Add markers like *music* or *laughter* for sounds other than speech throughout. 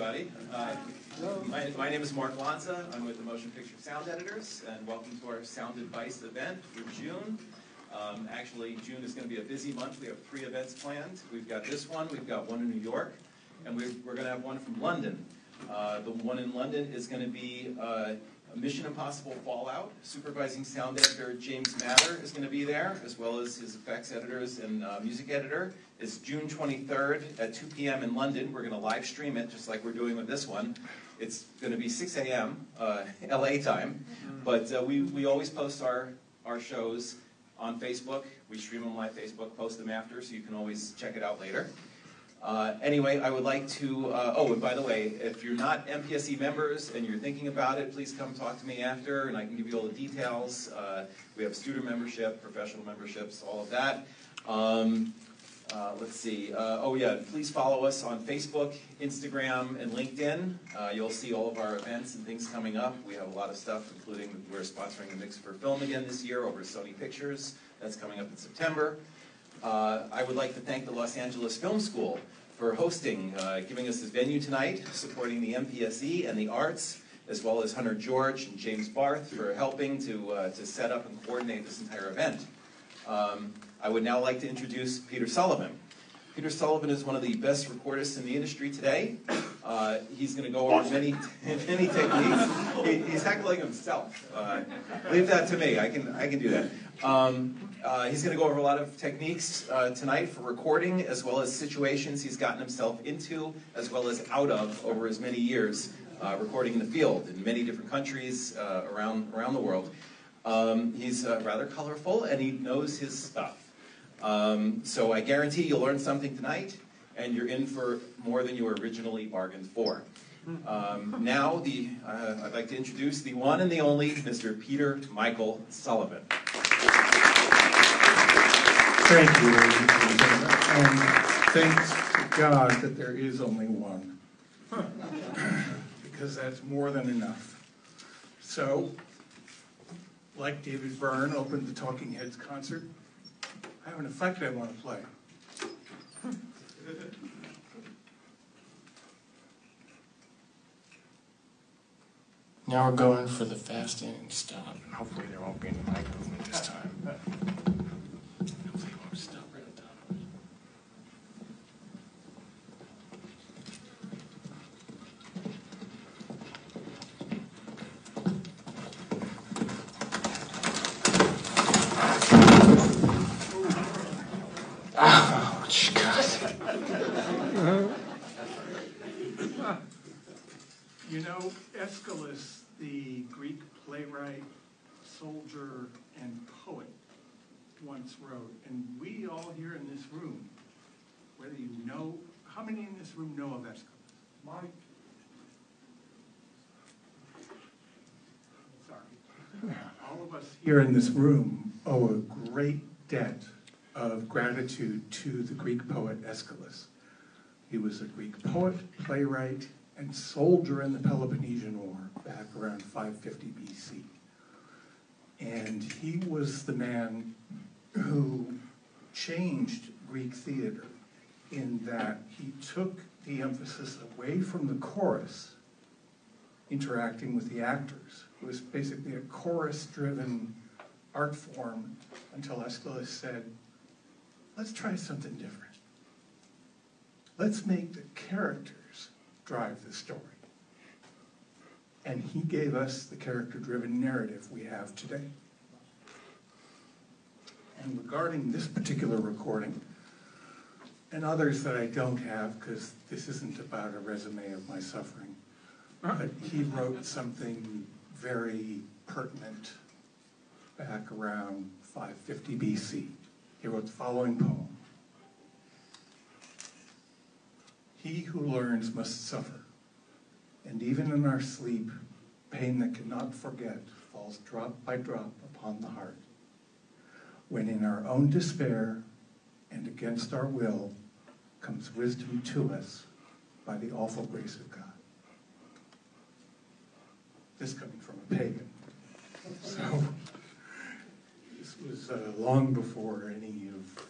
everybody. Uh, my, my name is Mark Lanza. I'm with the Motion Picture Sound Editors, and welcome to our Sound Advice event for June. Um, actually, June is going to be a busy month. We have three events planned. We've got this one, we've got one in New York, and we're, we're going to have one from London. Uh, the one in London is going to be uh, Mission Impossible Fallout. Supervising sound editor James Mather is going to be there, as well as his effects editors and uh, music editor. It's June 23rd at 2 p.m. in London. We're going to live stream it, just like we're doing with this one. It's going to be 6 a.m. Uh, *laughs* LA time, but uh, we, we always post our, our shows on Facebook. We stream them live Facebook, post them after, so you can always check it out later. Uh, anyway, I would like to, uh, oh, and by the way, if you're not MPSE members and you're thinking about it, please come talk to me after and I can give you all the details. Uh, we have student membership, professional memberships, all of that. Um, uh, let's see, uh, oh yeah, please follow us on Facebook, Instagram, and LinkedIn. Uh, you'll see all of our events and things coming up. We have a lot of stuff, including we're sponsoring the Mix for Film again this year over Sony Pictures. That's coming up in September. Uh, I would like to thank the Los Angeles Film School for hosting, uh, giving us this venue tonight, supporting the MPSE and the arts, as well as Hunter George and James Barth for helping to, uh, to set up and coordinate this entire event. Um, I would now like to introduce Peter Sullivan. Peter Sullivan is one of the best recordists in the industry today. Uh, he's going to go over many, many techniques. He, he's heckling himself. Uh, leave that to me. I can, I can do that. Um, uh, he's going to go over a lot of techniques uh, tonight for recording, as well as situations he's gotten himself into, as well as out of over his many years uh, recording in the field in many different countries uh, around, around the world. Um, he's rather colorful, and he knows his stuff. Um, so I guarantee you'll learn something tonight, and you're in for more than you originally bargained for. Um, now, the, uh, I'd like to introduce the one and the only Mr. Peter Michael Sullivan. Thank you, and thanks to God that there is only one. because that's more than enough. So, like David Byrne opened the Talking Heads concert, I have an effect I want to play. Now we're going for the fast in and stop, and hopefully there won't be any mic movement this time. Hopefully it won't stop right on top of it. Ouch, God. You know, Aeschylus, the Greek playwright, soldier, and poet, wrote, and we all here in this room, whether you know, how many in this room know of Aeschylus? Mike? Sorry. *laughs* All of us here in this room owe a great debt of gratitude to the Greek poet Aeschylus. He was a Greek poet, playwright, and soldier in the Peloponnesian War back around 550 BC. And he was the man who changed Greek theater in that he took the emphasis away from the chorus interacting with the actors. It was basically a chorus-driven art form until Aeschylus said, let's try something different. Let's make the characters drive the story. And he gave us the character-driven narrative we have today. And regarding this particular recording, and others that I don't have, because this isn't about a resume of my suffering, but he wrote something very pertinent back around 550 BC. He wrote the following poem. He who learns must suffer, and even in our sleep, pain that cannot forget falls drop by drop upon the heart. When in our own despair and against our will comes wisdom to us by the awful grace of God. This coming from a pagan. So, this was uh, long before any of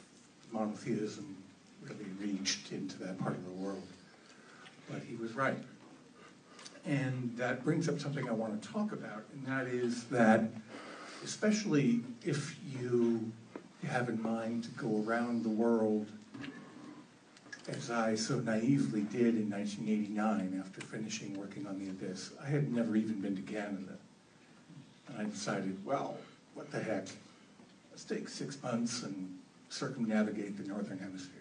monotheism really reached into that part of the world. But he was right. And that brings up something I want to talk about, and that is that, especially if you have in mind to go around the world, as I so naively did in 1989 after finishing working on The Abyss, I had never even been to Canada. And I decided, well, what the heck? Let's take six months and circumnavigate the Northern Hemisphere.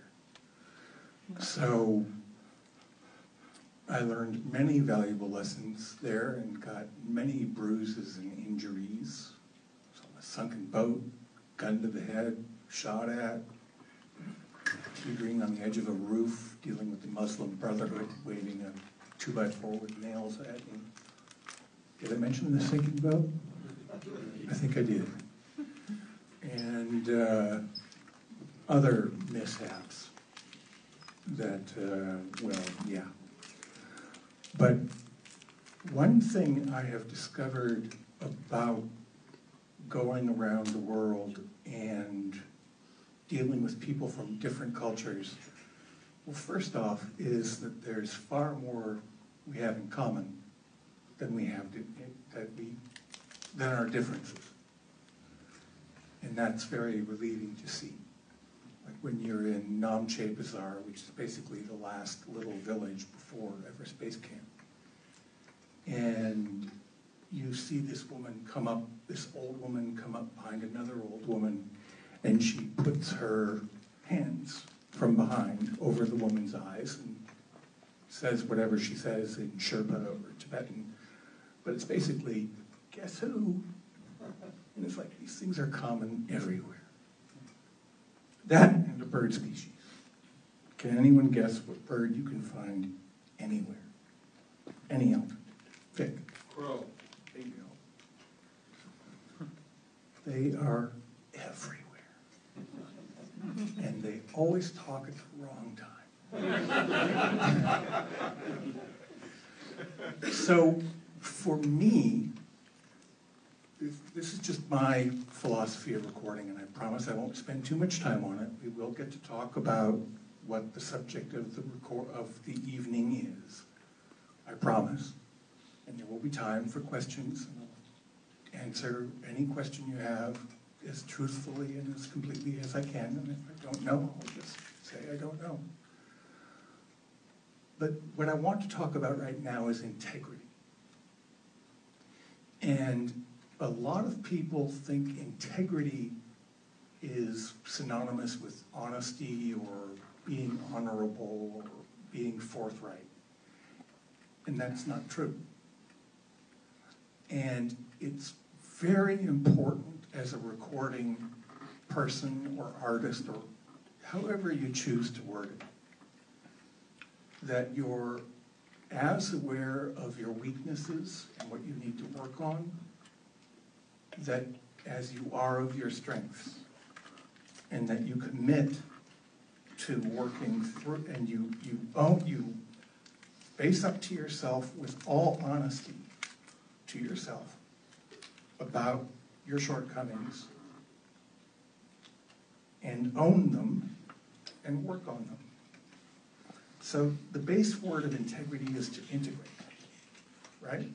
So I learned many valuable lessons there and got many bruises and injuries. Sunken boat, gun to the head, shot at, teetering on the edge of a roof, dealing with the Muslim Brotherhood, waving a two by four with nails at me. Did I mention the sinking boat? I think I did. And uh, other mishaps that, uh, well, yeah. But one thing I have discovered about going around the world and dealing with people from different cultures, well, first off, is that there's far more we have in common than we have to, that we than our differences, and that's very relieving to see. Like when you're in Namche Bazaar, which is basically the last little village before Everest Base Camp, and you see this woman come up, this old woman come up behind another old woman, and she puts her hands from behind over the woman's eyes and says whatever she says in Sherpa or Tibetan. But it's basically, guess who? And it's like these things are common everywhere. That and a bird species. Can anyone guess what bird you can find anywhere? Any altitude? Vic? Crow. Bingo. They are everywhere. And they always talk at the wrong time. So, for me, this is just my philosophy of recording, and I promise I won't spend too much time on it. We will get to talk about what the subject of the record, of the evening is. I promise. And there will be time for questions, and answer any question you have as truthfully and as completely as I can, and if I don't know, I'll just say I don't know. But what I want to talk about right now is integrity. And a lot of people think integrity is synonymous with honesty or being honorable or being forthright. And that's not true. And it's very important as a recording person or artist or however you choose to word it, that you're as aware of your weaknesses and what you need to work on, that as you are of your strengths, and that you commit to working through, and you, you own, you face up to yourself with all honesty to yourself about your shortcomings and own them and work on them. So the base word of integrity is to integrate, right?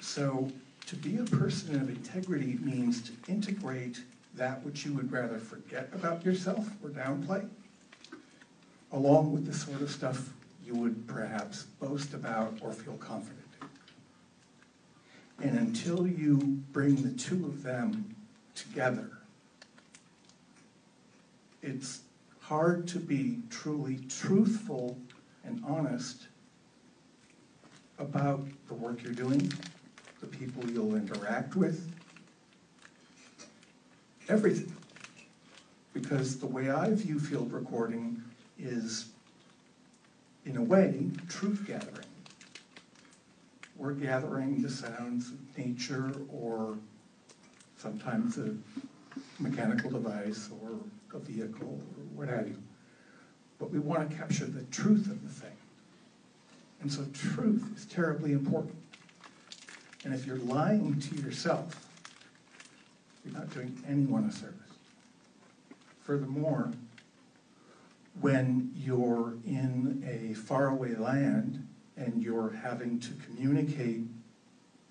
So to be a person of integrity means to integrate that which you would rather forget about yourself or downplay, along with the sort of stuff you would perhaps boast about or feel confident. And until you bring the two of them together, it's hard to be truly truthful and honest about the work you're doing, the people you'll interact with, everything. Because the way I view field recording is, in a way, truth gathering. We're gathering the sounds of nature or sometimes a mechanical device or a vehicle or what have you. But we want to capture the truth of the thing. And so truth is terribly important. And if you're lying to yourself, you're not doing anyone a service. Furthermore, when you're in a faraway land and you're having to communicate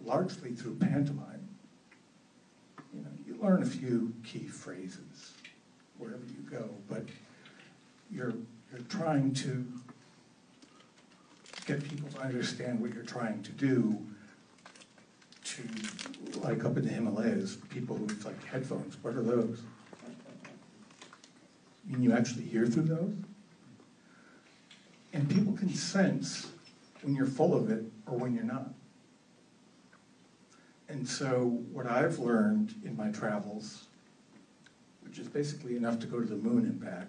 largely through pantomime, you know, you learn a few key phrases wherever you go, but you're, you're trying to get people to understand what you're trying to do to, like up in the Himalayas, people who, it's like headphones, what are those? You mean you actually hear through those? And people can sense when you're full of it or when you're not. And so what I've learned in my travels, which is basically enough to go to the moon and back,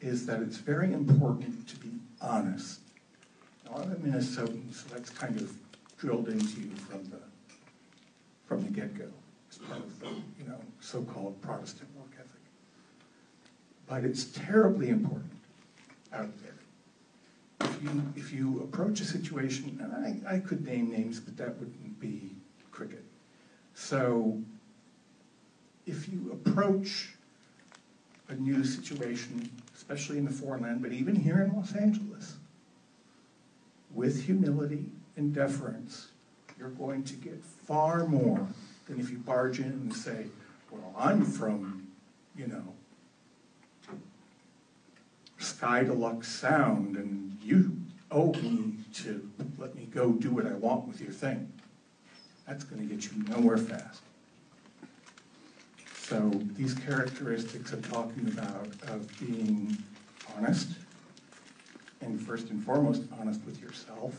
is that it's very important to be honest. Now, I'm a Minnesotan, so that's kind of drilled into you from the, from the get-go, as part of the, you know, so-called Protestant work ethic. But it's terribly important out there. If you, if you approach a situation, and I, I could name names, but that wouldn't be cricket. So if you approach a new situation, especially in the foreign land, but even here in Los Angeles, with humility and deference, you're going to get far more than if you barge in and say, well, I'm from, you know, Sky Deluxe Sound, and you owe me to let me go do what I want with your thing. That's going to get you nowhere fast. So these characteristics I'm talking about of being honest, and first and foremost, honest with yourself,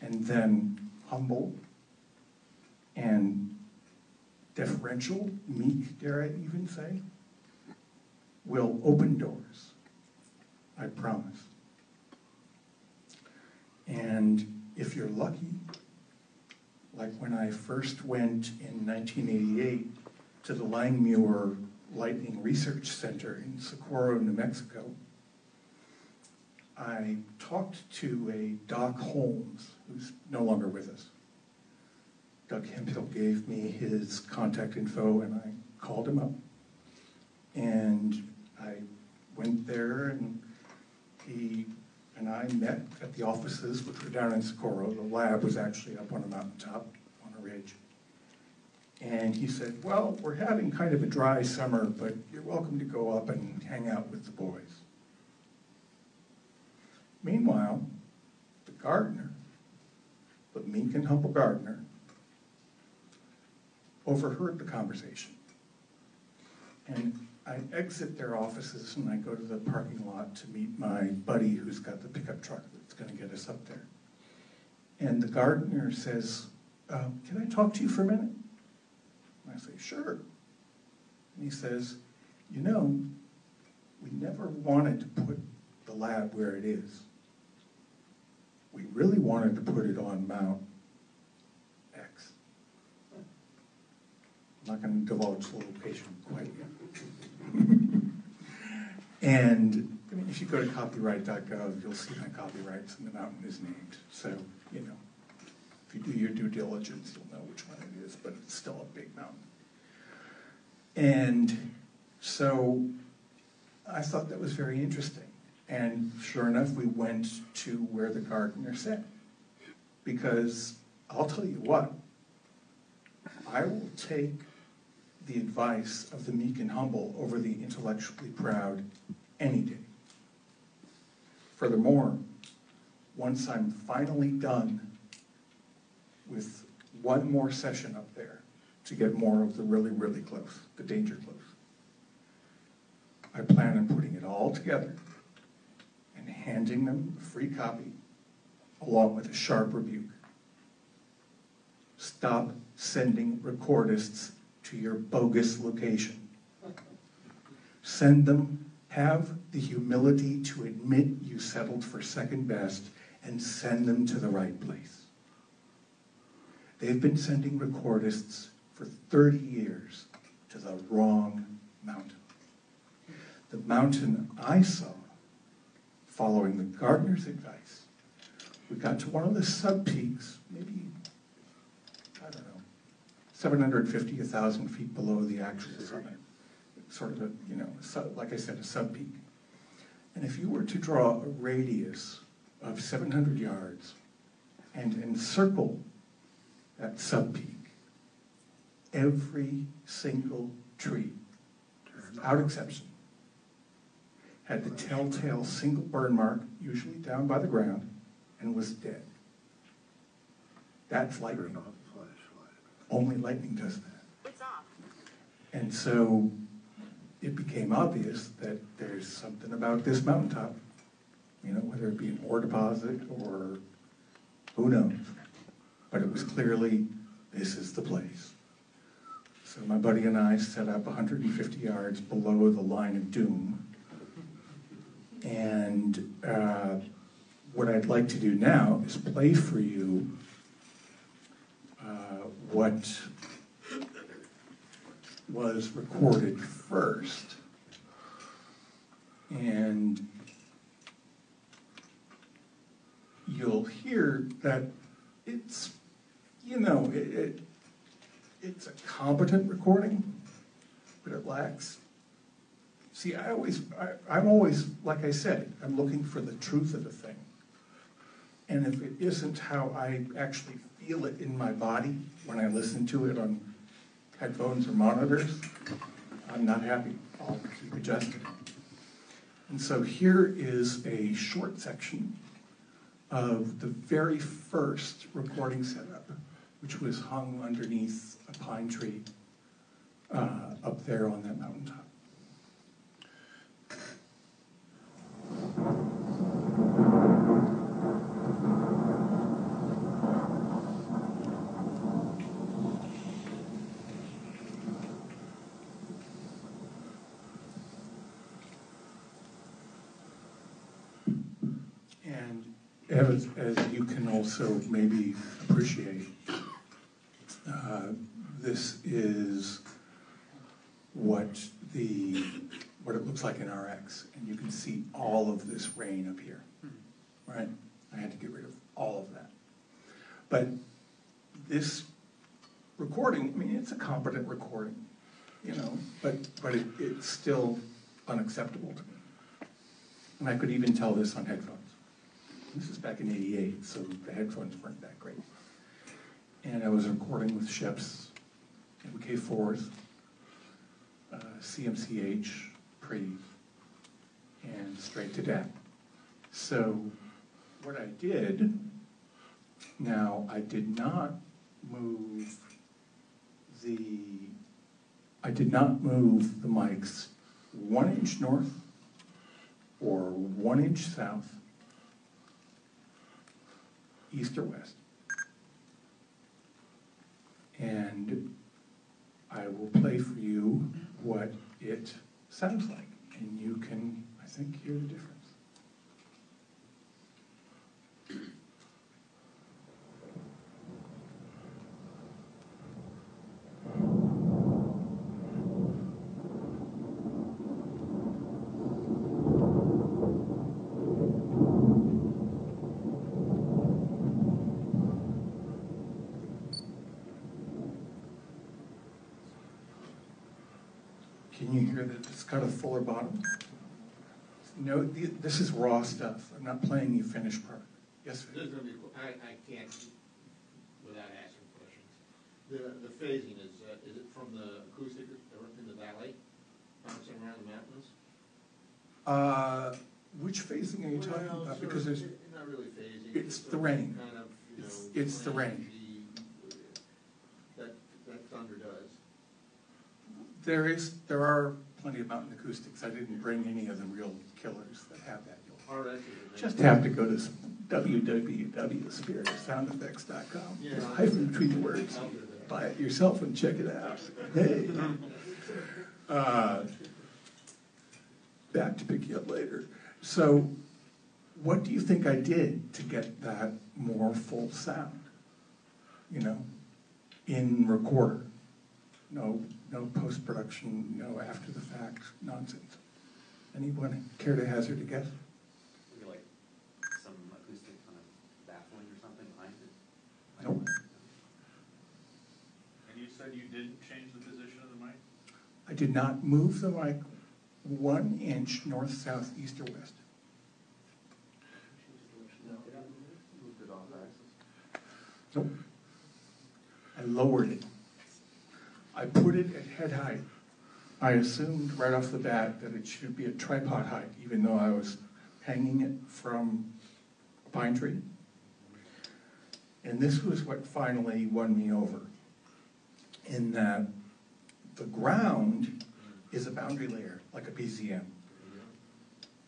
and then humble and deferential, meek, dare I even say, will open doors. I promise. And if you're lucky, like when I first went in 1988 to the Langmuir Lightning Research Center in Socorro, New Mexico, I talked to a Doc Holmes, who's no longer with us. Doug Hemphill gave me his contact info and I called him up. And I went there and he and I met at the offices, which were down in Socorro. The lab was actually up on a mountaintop on a ridge. And he said, well, we're having kind of a dry summer, but you're welcome to go up and hang out with the boys. Meanwhile, the gardener, the meek and humble gardener, overheard the conversation. And I exit their offices and I go to the parking lot to meet my buddy who's got the pickup truck that's going to get us up there. And the gardener says, uh, Can I talk to you for a minute? And I say, Sure. And he says, You know, we never wanted to put the lab where it is. We really wanted to put it on Mount X. I'm not going to divulge the location quite yet. And I mean, if you go to copyright.gov, you'll see my copyrights and the mountain is named. So, you know, if you do your due diligence, you'll know which one it is, but it's still a big mountain. And so I thought that was very interesting. And sure enough, we went to where the gardener said. Because I'll tell you what, I will take the advice of the meek and humble over the intellectually proud any day. Furthermore, once I'm finally done with one more session up there to get more of the really, really close, the danger close, I plan on putting it all together and handing them a free copy along with a sharp rebuke. Stop sending recordists to your bogus location. Send them, have the humility to admit you settled for second best, and send them to the right place. They've been sending recordists for 30 years to the wrong mountain. The mountain I saw, following the gardener's advice, we got to one of the sub-peaks, maybe, I don't know, 750, 1,000 feet below the actual summit. Sort of a, you know, like I said, a sub-peak. And if you were to draw a radius of 700 yards and encircle that sub-peak, every single tree, without exception, had the telltale single burn mark, usually down by the ground, and was dead. That's lightning. Only lightning does that. And so it became obvious that there's something about this mountaintop, you know, whether it be an ore deposit or who knows. But it was clearly, this is the place. So my buddy and I set up 150 yards below the line of doom. And uh, what I'd like to do now is play for you uh, what was recorded first. And you'll hear that it's, you know, it, it, it's a competent recording, but it lacks. See, I always, I, I'm always, like I said, I'm looking for the truth of the thing. And if it isn't how I actually feel it in my body when I listen to it on headphones or monitors, I'm not happy. I'll keep adjusting. And so here is a short section of the very first recording setup, which was hung underneath a pine tree uh, up there on that mountaintop. And as, as you can also maybe appreciate, uh, this is what the, what it looks like in RX. And you can see all of this rain up here, right? I had to get rid of all of that. But this recording, I mean, it's a competent recording, you know, but, but it, it's still unacceptable to me. And I could even tell this on headphones. This is back in '88, so the headphones weren't that great. And I was recording with Schoeps MK4s, uh, CMCH, pre, and straight to DAT. So what I did, now I did not move the, I did not move the mics one inch north or one inch south, east or west. And I will play for you what it sounds like, and you can, I think, hear the difference. Can you hear that it's got a fuller bottom? No, the- this is raw stuff. I'm not playing you finished part. Yes, sir? There's gonna be, I, I can't, without asking questions. The, the phasing is, uh, is it from the acoustic or in the valley, bouncing around the mountains? Uh, which phasing are you talking Well, about? sort Because of, there's, Not really phasing. it's sort the of rain. Kind of, you know. It's- it's the rain. the- That, that thunder does. there is, there are plenty of mountain acoustics. I didn't bring any of the real killers that have that. You'll RS just have to go to www.spiritofsoundeffects.com. Yeah. Hyphen between the words. I'll do that. Buy it yourself and check it out. Hey. Uh, Back to pick you up later. So what do you think I did to get that more full sound? You know, in recorder? No, no post-production, no after-the-fact nonsense. Anyone care to hazard a guess? Like some acoustic kind of baffling or something behind it? Nope. And you said you didn't change the position of the mic? I did not move the mic one inch north, south, east, or west. Nope. I lowered it. I put it at head height. I assumed right off the bat that it should be at tripod height, even though I was hanging it from a pine tree. And this was what finally won me over, in that the ground is a boundary layer, like a PZM.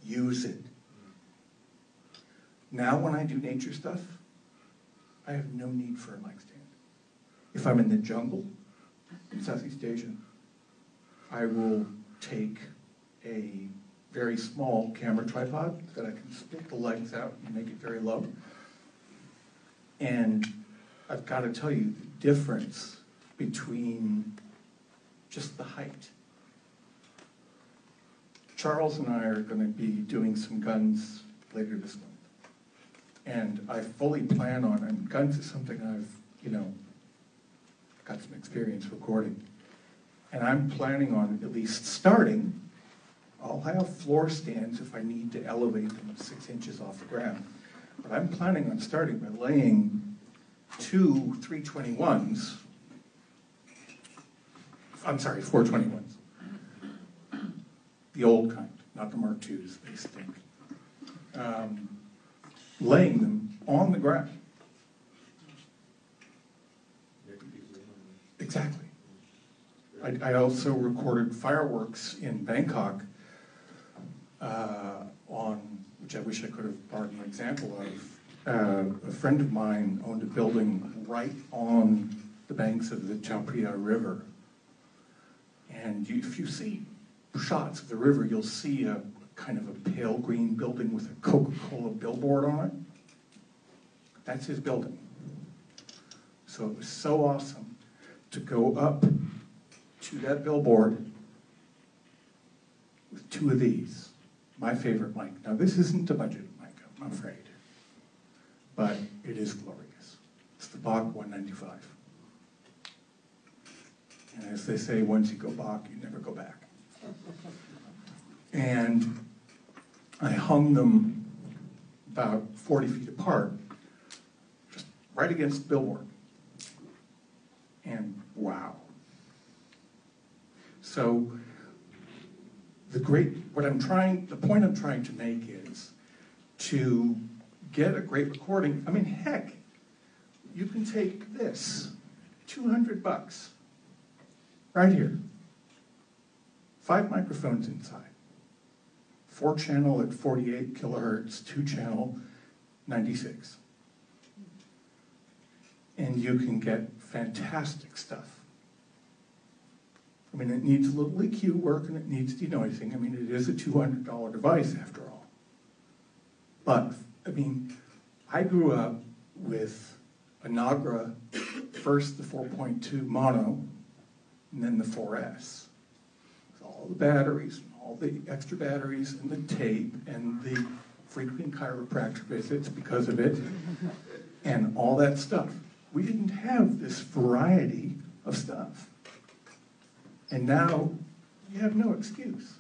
Use it. Now, when I do nature stuff, I have no need for a mic stand. If I'm in the jungle Southeast Asia, I will take a very small camera tripod that I can split the legs out and make it very low. And I've got to tell you the difference between just the height. Charles and I are going to be doing some guns later this month. And I fully plan on, and guns is something I've, you know, got some experience recording. And I'm planning on at least starting, I'll have floor stands if I need to elevate them six inches off the ground. But I'm planning on starting by laying two 321s, I'm sorry, 421s. The old kind, not the Mark IIs, they stink. Um, laying them on the ground. Exactly. I, I also recorded fireworks in Bangkok uh, on, which I wish I could have borrowed an example of. Uh, a friend of mine owned a building right on the banks of the Chao River. And you, if you see shots of the river, you'll see a kind of a pale green building with a Coca-Cola billboard on it. That's his building. So it was so awesome to go up to that billboard with two of these, my favorite mic. Now, this isn't a budget mic, I'm afraid, but it is glorious. It's the Bach 195. And as they say, once you go Bach, you never go back. And I hung them about 40 feet apart, just right against the billboard. And wow. So the great, what I'm trying, the point I'm trying to make is to get a great recording. I mean, heck, you can take this, 200 bucks, right here. Five microphones inside. Four channel at 48 kilohertz, two channel 96. And you can get fantastic stuff. I mean, it needs a little EQ work and it needs denoising. I mean, it is a $200 device after all. But, I mean, I grew up with a Nagra, first the 4.2 mono, and then the 4S. With all the batteries, and all the extra batteries, and the tape, and the frequent chiropractor visits because of it, and all that stuff. We didn't have this variety of stuff. And now you have no excuse.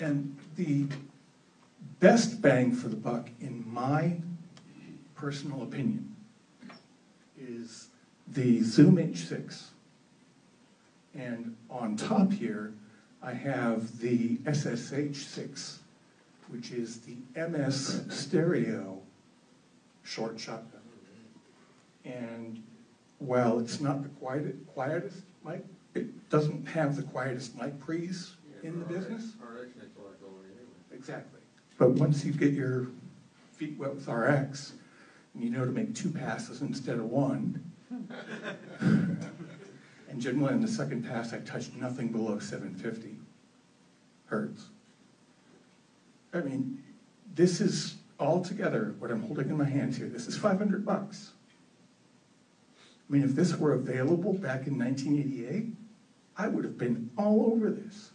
And the best bang for the buck, in my personal opinion, is the Zoom H6. And on top here, I have the SSH6, which is the MS stereo short. And while it's not the quiet, quietest mic, it doesn't have the quietest mic pre's in the business. RX makes a lot going anyway. Exactly. But once you get your feet wet with RX, and you know to make two passes instead of one, *laughs* and generally on the second pass, I touched nothing below 750 hertz. I mean, this is all together what I'm holding in my hands here. This is 500 bucks. I mean, if this were available back in 1988, I would have been all over this.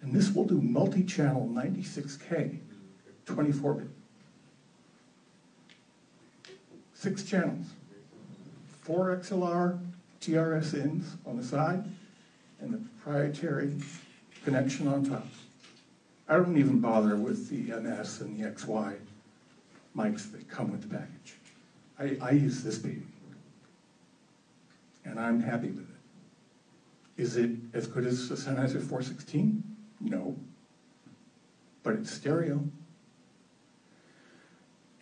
And this will do multi-channel 96K, 24 bit. Six channels. Four XLR TRS ins on the side, and the proprietary connection on top. I don't even bother with the MS and the XY mics that come with the package. I, I use this baby. And I'm happy with it. Is it as good as the Sennheiser 416? No. But it's stereo.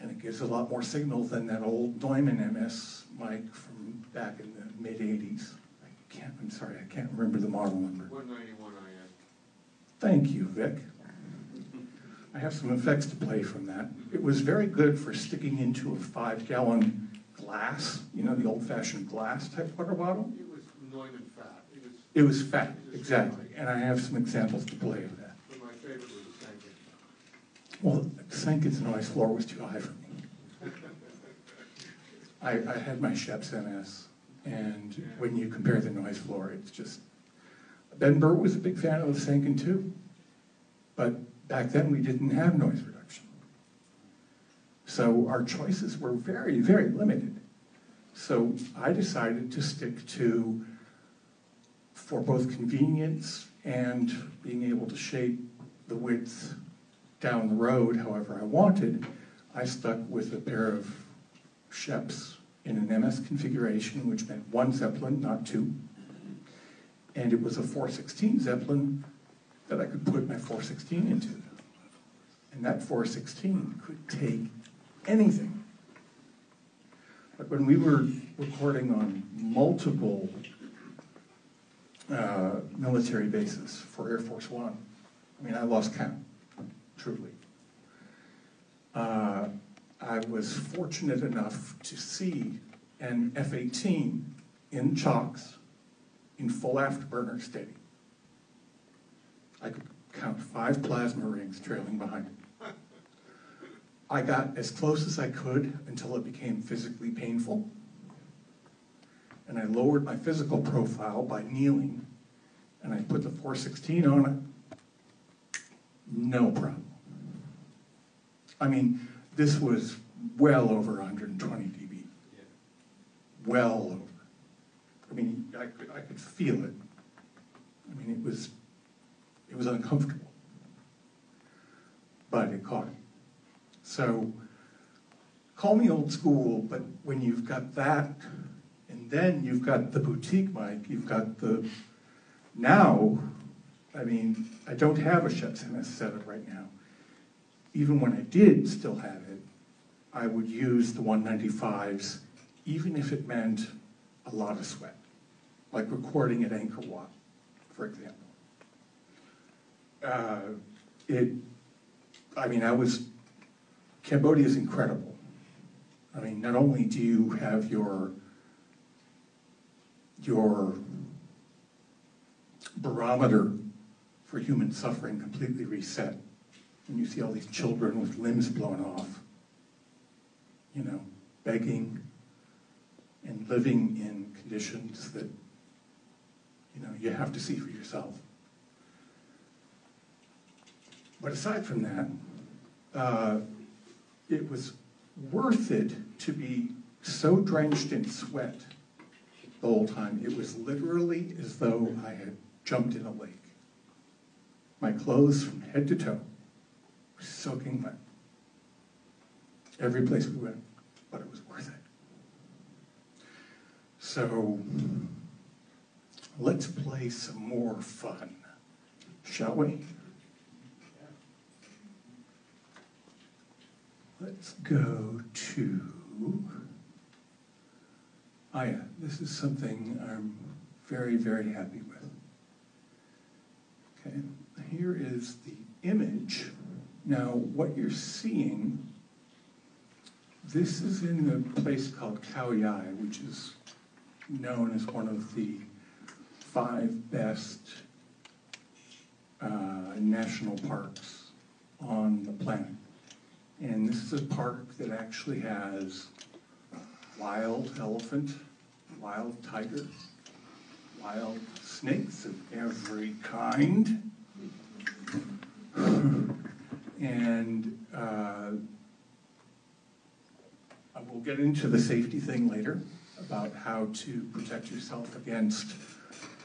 And it gives a lot more signal than that old Neumann MS mic from back in the mid 80s. I can't, I'm sorry, I can't remember the model number. One ninety-one IN. Thank you, Vic. I have some effects to play from that. It was very good for sticking into a five gallon glass, you know, the old fashioned glass type water bottle. It was Neumann fat, it was, It was fat, exactly, and I have some examples to play of that. but my favorite was the Sanken. Well, Sanken's noise floor was too high for me. I, I had my Schoeps MS, and when you compare the noise floor, it's just, Ben Burtt was a big fan of the Sanken too. But back then, we didn't have noise reduction. So our choices were very, very limited. So I decided to stick to, for both convenience and being able to shape the width down the road however I wanted, I stuck with a pair of Schoeps in an MS configuration, which meant one Zeppelin, not two. And it was a 416 Zeppelin that I could put my 416 into. And that 416 could take anything. But when we were recording on multiple uh, military bases for Air Force One, I mean, I lost count, truly. Uh, I was fortunate enough to see an F-18 in chocks in full afterburner steady. I could count five plasma rings trailing behind it. I got as close as I could until it became physically painful. And I lowered my physical profile by kneeling, and I put the 416 on it. No problem. I mean, this was well over 120 dB. Well over. I mean, I could, I could feel it. I mean, it was, it was uncomfortable. But it caught it. So, call me old school, but when you've got that, and then you've got the boutique mic, you've got the, now, I mean, I don't have a Schoeps MS setup right now. Even when I did still have it, I would use the 195s, even if it meant a lot of sweat, like recording at Angkor Wat, for example. Uh, it, I mean, I was, Cambodia is incredible. I mean, not only do you have your, your barometer for human suffering completely reset, and you see all these children with limbs blown off, you know, begging and living in conditions that, you know, you have to see for yourself. But aside from that, uh, it was worth it to be so drenched in sweat the whole time. It was literally as though I had jumped in a lake. My clothes from head to toe were soaking wet. Every place we went, but it was worth it. So let's play some more fun, shall we? Let's go to. Ah, yeah, this is something I'm very, very happy with. Okay, here is the image. Now, what you're seeing, this is in a place called Khao which is known as one of the five best uh, national parks on the planet. And this is a park that actually has wild elephant, wild tiger, wild snakes of every kind. And uh, I will get into the safety thing later about how to protect yourself against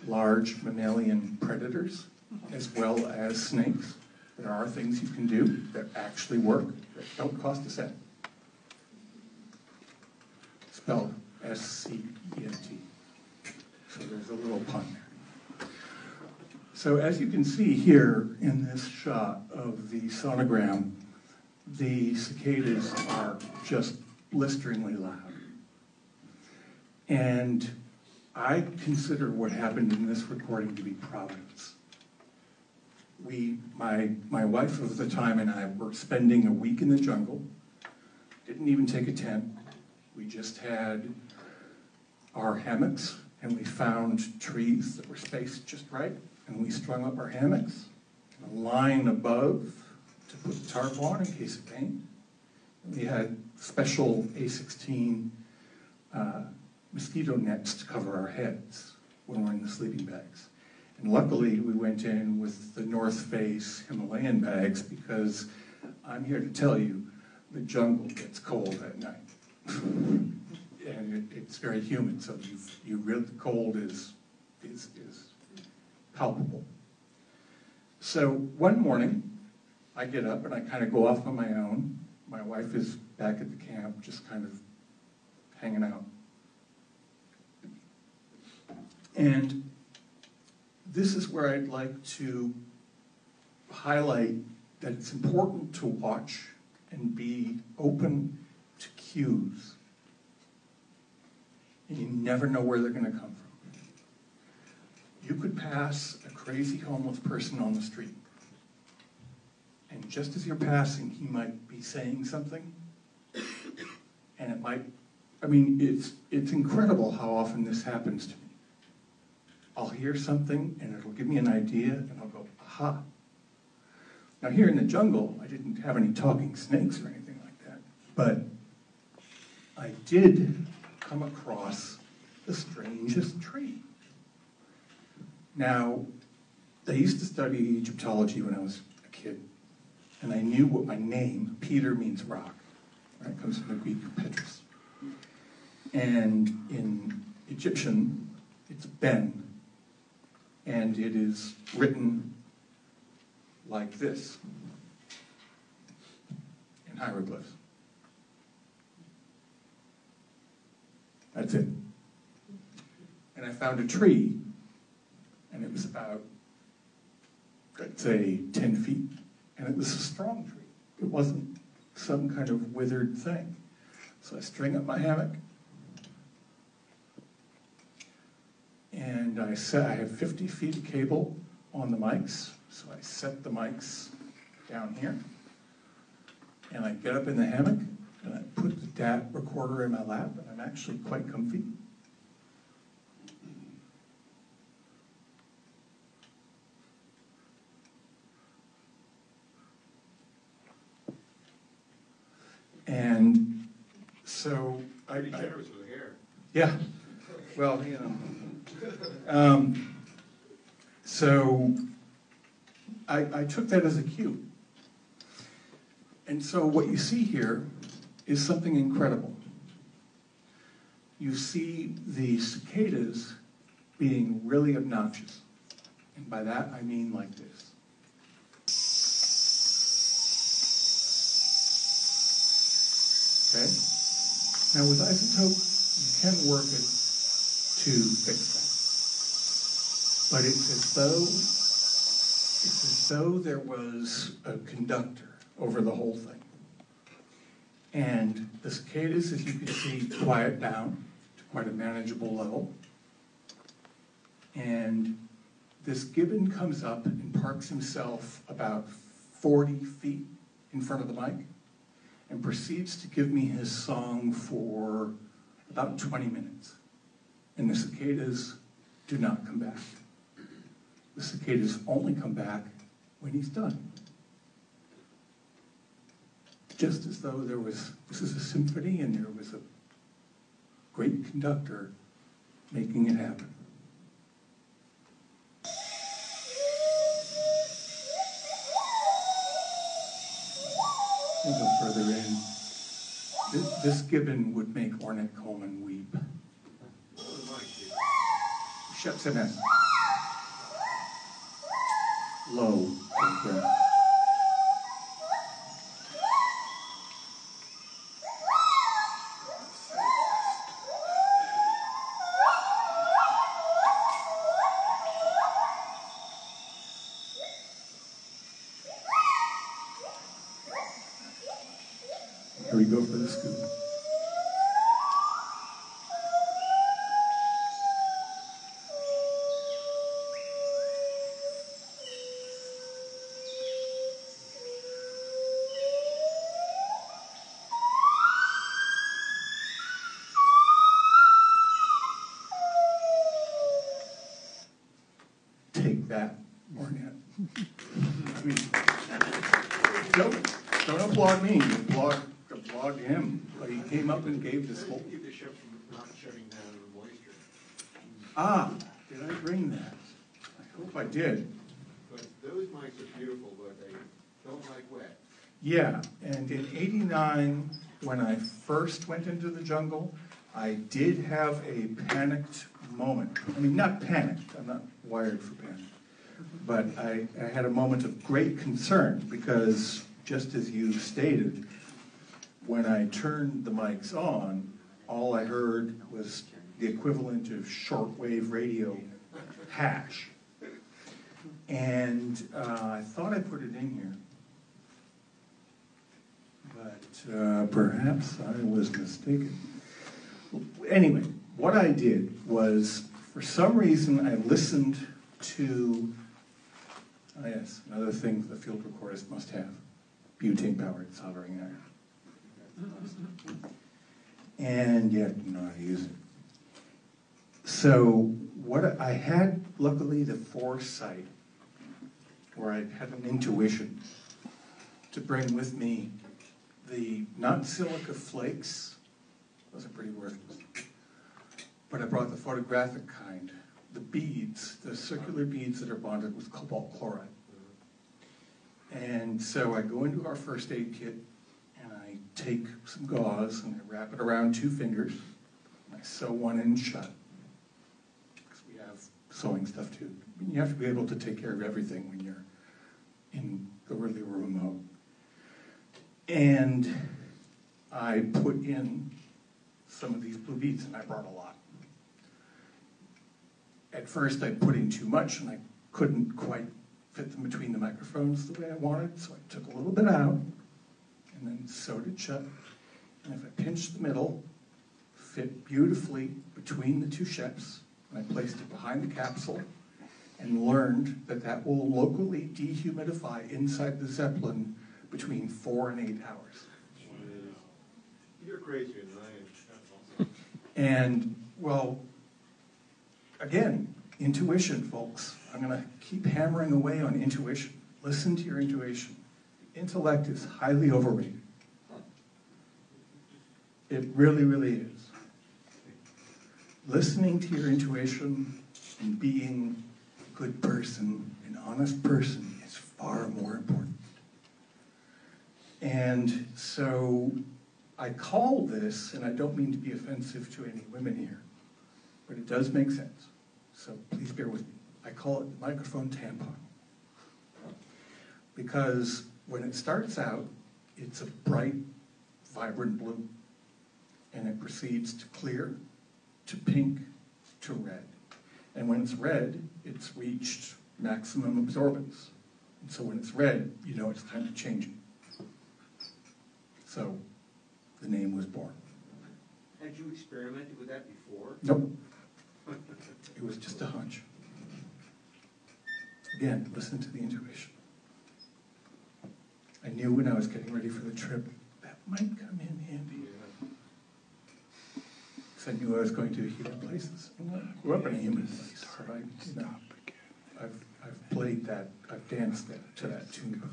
large mammalian predators as well as snakes. There are things you can do that actually work, that don't cost a cent. spelled S-C-E-N-T. So there's a little pun there. So as you can see here in this shot of the sonogram, the cicadas are just blisteringly loud. And I consider what happened in this recording to be providence. We, my, my wife of the time and I were spending a week in the jungle, didn't even take a tent. We just had our hammocks and we found trees that were spaced just right and we strung up our hammocks a line above to put the tarp on in case of rain. We had special A16 uh, mosquito nets to cover our heads when we're in the sleeping bags. And luckily, we went in with the North Face Himalayan bags because I'm here to tell you, the jungle gets cold at night. and it, it's very humid, so you, you really, the cold is, is, is palpable. So one morning, I get up and I kind of go off on my own. My wife is back at the camp, just kind of hanging out. And this is where I'd like to highlight that it's important to watch and be open to cues. And you never know where they're going to come from. You could pass a crazy homeless person on the street. And just as you're passing, he might be saying something. And it might, I mean, it's, it's incredible how often this happens to me. I'll hear something and it'll give me an idea and I'll go, aha. Now here in the jungle, I didn't have any talking snakes or anything like that, but I did come across the strangest tree. Now, I used to study Egyptology when I was a kid, and I knew what my name, Peter, means rock. Right? It comes from the Greek Petrus. And in Egyptian, it's Ben, and it is written like this in hieroglyphs. That's it. And I found a tree, and it was about, let's say, 10 feet, and it was a strong tree. It wasn't some kind of withered thing. So I string up my hammock, and I set, I have 50 feet of cable on the mics, so I set the mics down here, and I get up in the hammock, and I put the DAT recorder in my lap, and I'm actually quite comfy. And so I, I generous the hair. yeah, well, you know. Um, so I, I took that as a cue. And so what you see here is something incredible. You see the cicadas being really obnoxious. And by that I mean like this. Okay? Now with iZotope, you can work it to fix. But it's as though it's as though there was a conductor over the whole thing. And the cicadas, as you can see, quiet down to quite a manageable level. And this gibbon comes up and parks himself about 40 feet in front of the mic and proceeds to give me his song for about 20 minutes. And the cicadas do not come back. The cicadas only come back when he's done. Just as though there was, this is a symphony and there was a great conductor making it happen. We'll go further in. This, this gibbon would make Ornette Coleman weep. Shuts. Low breath. Here we go for the scoop. Take that, Ornette. I mean, don't, don't applaud me, applaud, applaud him. Like, He came up and gave this whole, Keep the Schoeps from not shutting down in moisture. ah, did I bring that? I hope I did. But those mics are beautiful, but they don't like wet. Yeah, and in eighty-nine, when I first went into the jungle, I did have a panicked moment. I mean, not panicked, I'm not wired for panic. But I, I had a moment of great concern because, just as you stated, when I turned the mics on, all I heard was the equivalent of shortwave radio hash. And uh, I thought I put it in here. But uh, perhaps I was mistaken. Anyway, what I did was, for some reason, I listened to, oh yes, another thing the field recordist must have, butane-powered soldering iron. And yet, know how to use it. So, what I had, luckily, the foresight, or I had an intuition, to bring with me the not silica flakes, those are pretty worthless. But I brought the photographic kind, the beads, the circular beads that are bonded with cobalt chloride. And so I go into our first aid kit and I take some gauze and I wrap it around two fingers. I sew one end shut. Sewing stuff too. You have to be able to take care of everything when you're in the really remote. And I put in some of these blue beads, and I brought a lot. At first, I put in too much, and I couldn't quite fit them between the microphones the way I wanted, so I took a little bit out, and then sewed it shut. And if I pinched the middle, fit beautifully between the two and I placed it behind the capsule, and learned that that will locally dehumidify inside the Zeppelin between four and eight hours. You're crazier than I am. And, well, again, intuition, folks. I'm going to keep hammering away on intuition. Listen to your intuition. Intellect is highly overrated. It really, really is. Listening to your intuition and being a good person, an honest person, is far more important. And so I call this, and I don't mean to be offensive to any women here, but it does make sense. So please bear with me. I call it the microphone tampon. Because when it starts out, it's a bright, vibrant blue, and it proceeds to clear, to pink, to red. And when it's red, it's reached maximum absorbance. And so when it's red, you know it's time to change it. So the name was born. Had you experimented with that before? Nope. It was just a hunch. Again, listen to the intuition. I knew when I was getting ready for the trip that might come in handy. Because I knew I was going to humid places. And I grew up in a humid place. So I, you know, I've, I've played that, I've danced that, to that tune before.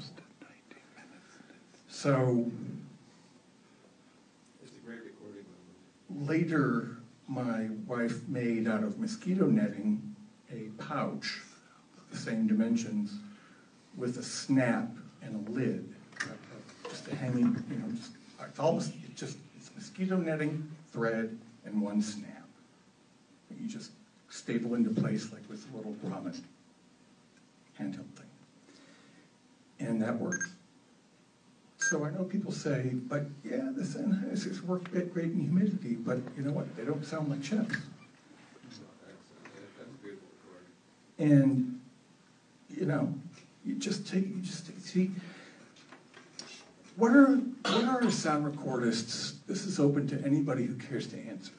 So It's a great recording. Later, my wife made out of mosquito netting a pouch, of the same dimensions, with a snap and a lid, just a hanging, you know, just, it's almost, it just, it's mosquito netting, thread, and one snap. You just staple into place like with a little grommet handheld thing. And that works. So I know people say, but yeah, the Sennheisers work great great in humidity, but you know what? They don't sound like Schoeps. And, you know, you just take, you just, see, What are, what are our sound recordists, this is open to anybody who cares to answer.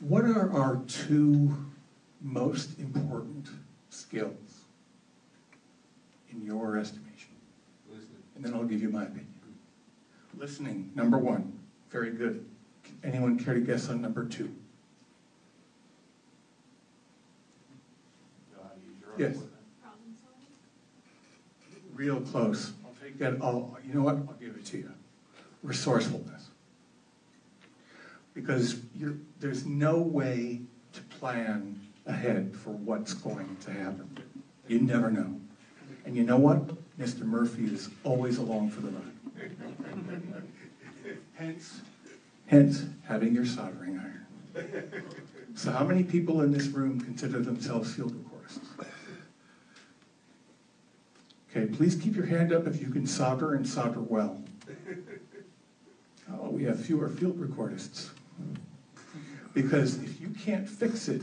What are our two most important skills in your estimation? Listening. And then I'll give you my opinion. Listening, number one, very good. Anyone care to guess on number two? Yes. Real close. Take that, I'll, you know what, I'll give it to you. Resourcefulness. Because you're, there's no way to plan ahead for what's going to happen. You never know. And you know what? Mr. Murphy is always along for the ride. Hence, hence, having your soldering iron. So how many people in this room consider themselves field recordists? Okay, please keep your hand up if you can solder and solder well. Oh, we have fewer field recordists. Because if you can't fix it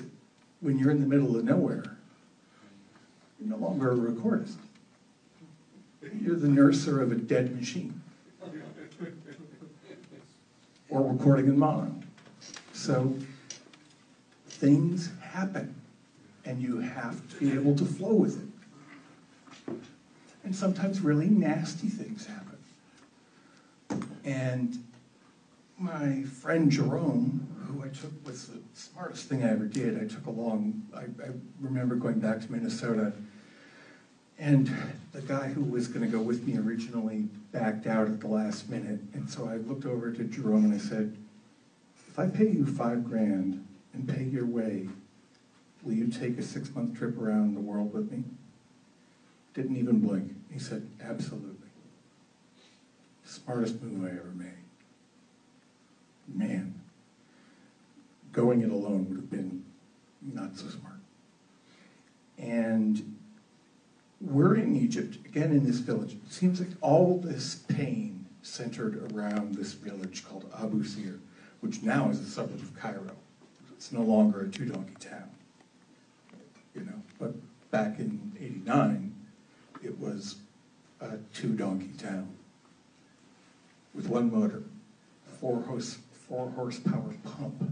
when you're in the middle of nowhere, you're no longer a recordist. You're the nurser of a dead machine. Or recording in mono. So things happen, and you have to be able to flow with it. And sometimes really nasty things happen. And my friend Jerome, who I took was the smartest thing I ever did. I took along. I, I remember going back to Minnesota, and the guy who was going to go with me originally backed out at the last minute. And so I looked over to Jerome and I said, "If I pay you five grand and pay your way, will you take a six-month trip around the world with me?" Didn't even blink. He said, "Absolutely." Smartest move I ever made man, going it alone would have been not so smart. And we're in Egypt, again in this village. It seems like all this pain centered around this village called Abu Sir, which now is a suburb of Cairo. It's no longer a two donkey town. You know, but back in 89, it was a two donkey town with one motor, four horse, four horsepower pump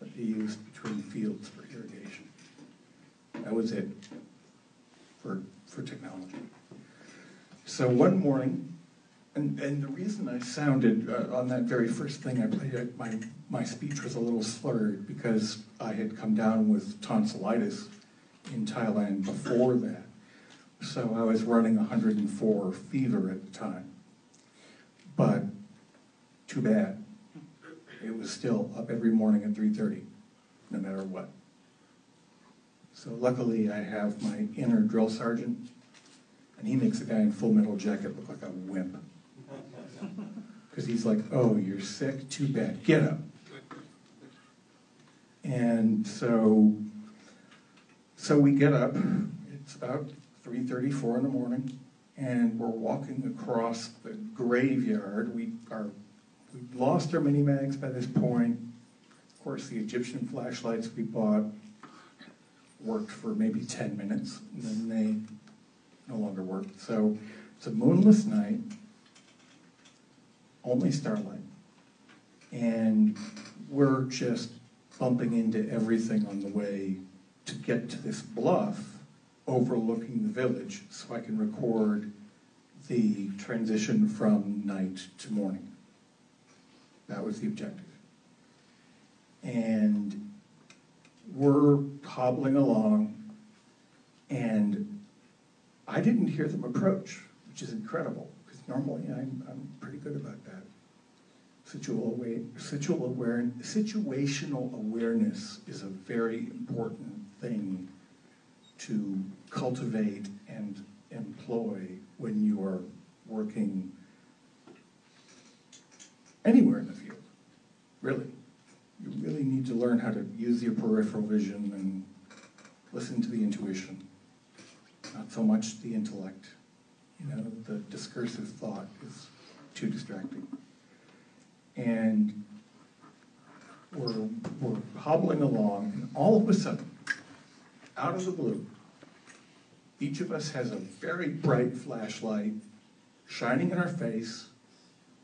that they used between fields for irrigation. That was it for, for technology. So one morning, and, and the reason I sounded uh, on that very first thing I played, my, my speech was a little slurred because I had come down with tonsillitis in Thailand before that. So I was running 104 fever at the time. But too bad. It was still up every morning at 3:30, no matter what. So luckily, I have my inner drill sergeant, and he makes a guy in full metal jacket look like a wimp. *laughs* Because he's like, "Oh, you're sick. Too bad. Get up." And so, so we get up. It's about 3:34 in the morning, and we're walking across the graveyard. We are we've lost our mini mags by this point. Of course, the Egyptian flashlights we bought worked for maybe 10 minutes, and then they no longer worked. So it's a moonless night, only starlight, and we're just bumping into everything on the way to get to this bluff overlooking the village so I can record the transition from night to morning. That was the objective. And we're hobbling along, and I didn't hear them approach, which is incredible, because normally I'm, I'm pretty good about that. Situational, aware, situational, aware, situational awareness is a very important thing to cultivate and employ when you are working anywhere in the field, really. You really need to learn how to use your peripheral vision and listen to the intuition, not so much the intellect. You know, the discursive thought is too distracting. And we're, we're hobbling along, and all of a sudden, out of the blue, each of us has a very bright flashlight shining in our face.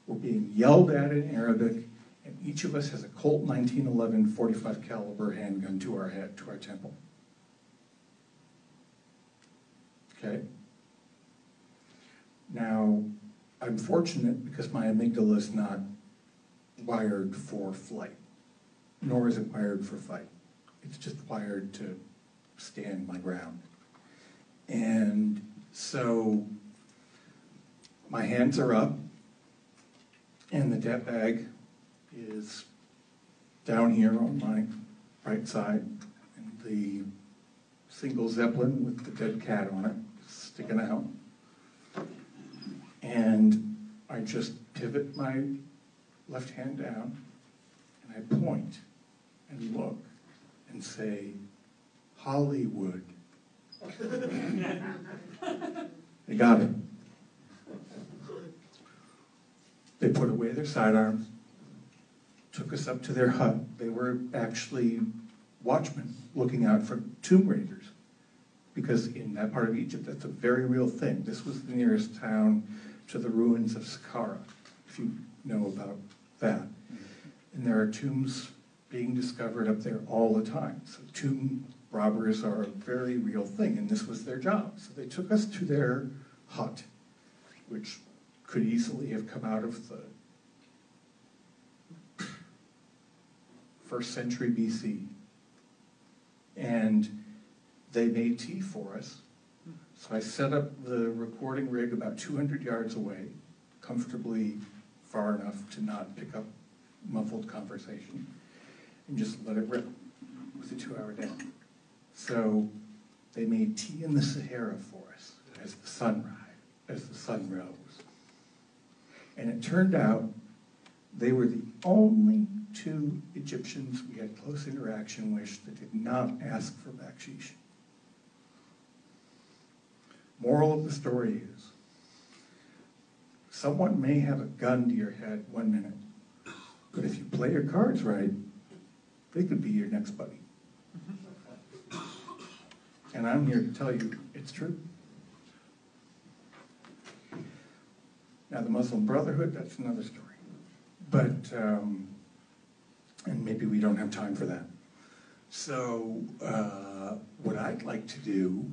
We're being yelled at in Arabic, and each of us has a Colt 1911 45 caliber handgun to our head, to our temple. Okay? Now, I'm fortunate because my amygdala is not wired for flight, nor is it wired for fight. It's just wired to stand my ground. And so my hands are up, and the DAT bag is down here on my right side, and the single Zeppelin with the dead cat on it sticking out. And I just pivot my left hand down, and I point and look and say, Hollywood. they got it. They put away their sidearms, took us up to their hut. They were actually watchmen looking out for tomb raiders. Because in that part of Egypt, that's a very real thing. This was the nearest town to the ruins of Saqqara, if you know about that. And there are tombs being discovered up there all the time. So tomb robbers are a very real thing, and this was their job. So they took us to their hut, which could easily have come out of the first century BC. And they made tea for us. So I set up the recording rig about 200 yards away, comfortably far enough to not pick up muffled conversation, and just let it rip with a two hour DAT. So they made tea in the Sahara for us as the sun rise, as the sun rose. And it turned out they were the only two Egyptians we had close interaction with that did not ask for bakshish. Moral of the story is someone may have a gun to your head one minute, but if you play your cards right, they could be your next buddy. And I'm here to tell you it's true. Now, the Muslim Brotherhood, that's another story. But, um, and maybe we don't have time for that. So, uh, what I'd like to do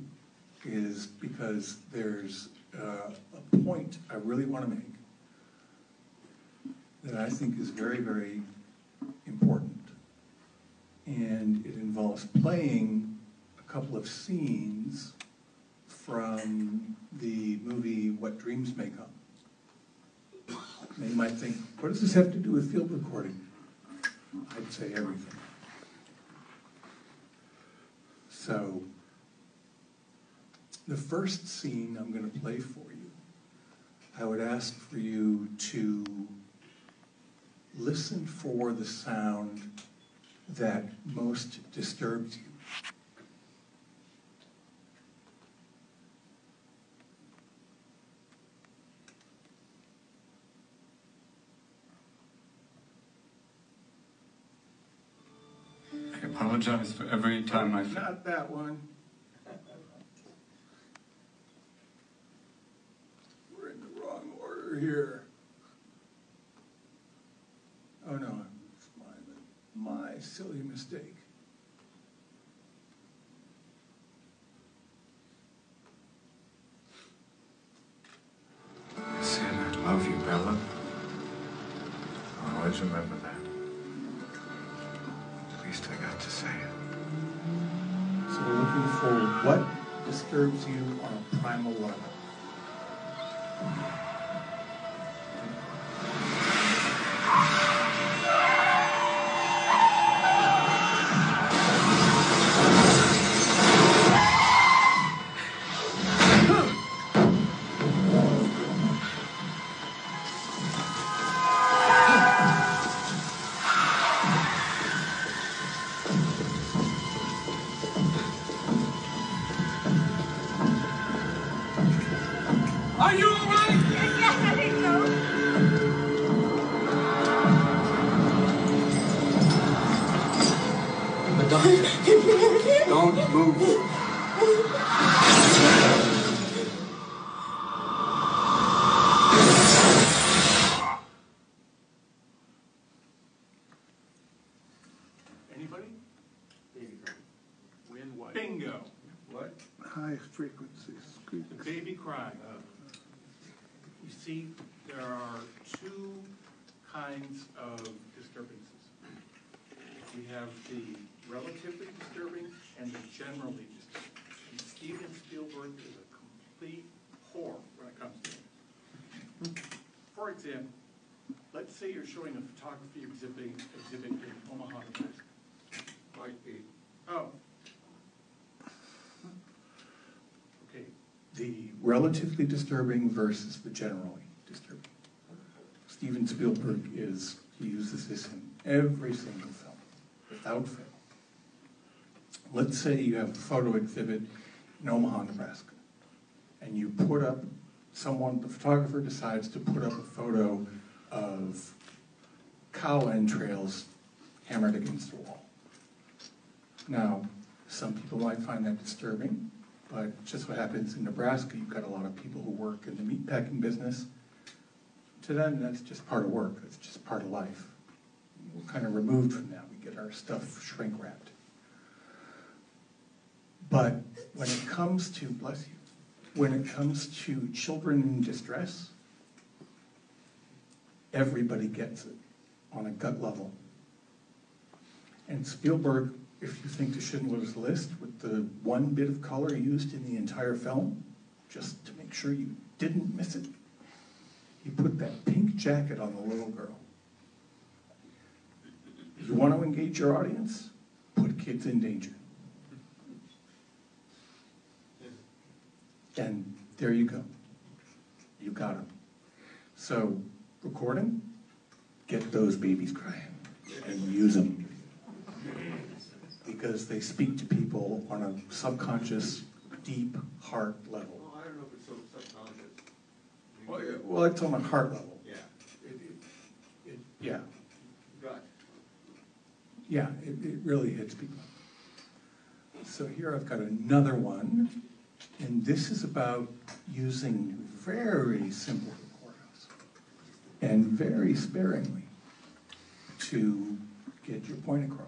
is because there's uh, a point I really want to make that I think is very, very important. And it involves playing couple of scenes from the movie What Dreams May Come. You might think, what does this have to do with field recording? I'd say everything. So, the first scene I'm going to play for you, I would ask for you to listen for the sound that most disturbs you. I apologize for every time I. Not that one. We're in the wrong order here. Oh no, my silly mistake. Generally. And Steven Spielberg is a complete whore when it comes to it. For example, let's say you're showing a photography exhibit, exhibit in Omaha, Nebraska. Might be. Oh. Okay, The relatively disturbing versus the generally disturbing. Steven Spielberg is, he uses this in every single film, without fail. Let's say you have a photo exhibit in Omaha, Nebraska, and you put up, someone, the photographer decides to put up a photo of cow entrails hammered against the wall. Now, some people might find that disturbing, but just what happens in Nebraska, you've got a lot of people who work in the meatpacking business. To them, that's just part of work, that's just part of life. We're kind of removed from that, we get our stuff shrink wrapped. But when it comes to, bless you, when it comes to children in distress, everybody gets it on a gut level. And Spielberg, if you think to Schindler's List, with the one bit of color used in the entire film, just to make sure you didn't miss it, he put that pink jacket on the little girl. You want to engage your audience? Put kids in danger. And there you go. You got them. So, recording, get those babies crying and use them because they speak to people on a subconscious, deep heart level. Well, I don't know if it's so subconscious. Well, yeah, well, it's on a heart level. Yeah, It, it, it, yeah, yeah, it, it really hits people. So here I've got another one, and this is about using very simple recordings and very sparingly to get your point across.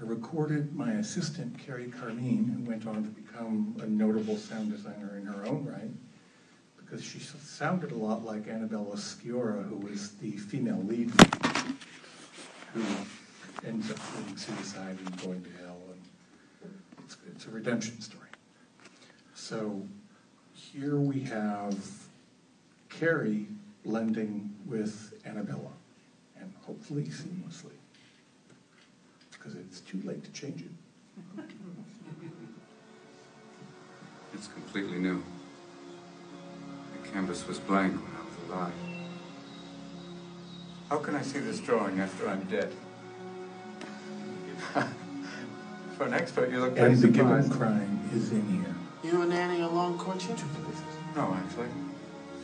I recorded my assistant, Carrie Carmine, who went on to become a notable sound designer in her own right, because she sounded a lot like Annabella Sciorra, who was the female lead, who ends up committing suicide and going to hell, and it's, it's a redemption story. So here we have Carrie blending with Annabella, and hopefully seamlessly because it's too late to change it. *laughs* It's completely new. The canvas was blank when I was alive. How can I see this drawing after I'm dead? *laughs* For an expert, you look pretty And the given surprised. crying is in here. You and Annie a long courtship? No, actually.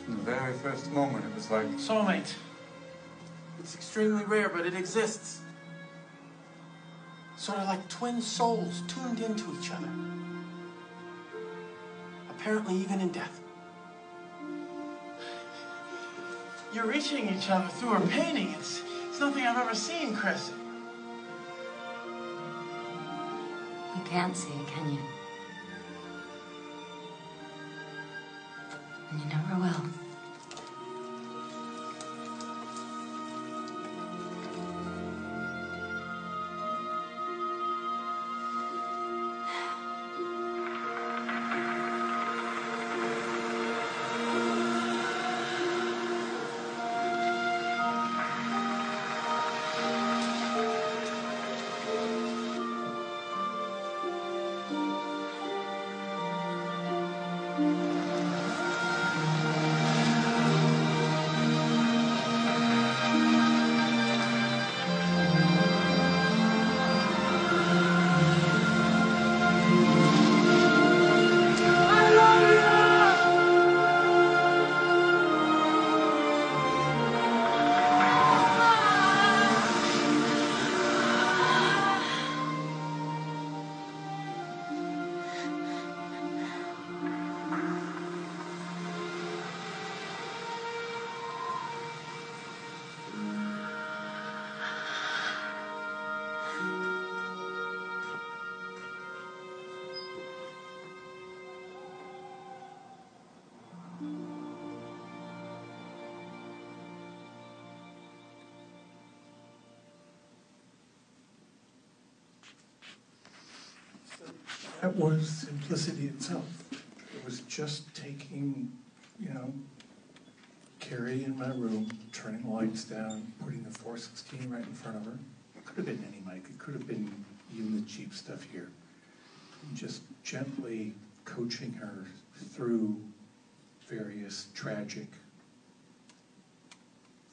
From the very first moment, it was like Soulmate. It's extremely rare, but it exists. Sort of like twin souls tuned into each other. Apparently, even in death. You're reaching each other through her painting. It's, it's nothing I've ever seen, Chris. You can't see it, can you? And you never will. That was simplicity itself. It was just taking, you know, Carrie in my room, turning lights down, putting the 416 right in front of her. It could have been any mic, it could have been even the cheap stuff here. And just gently coaching her through various tragic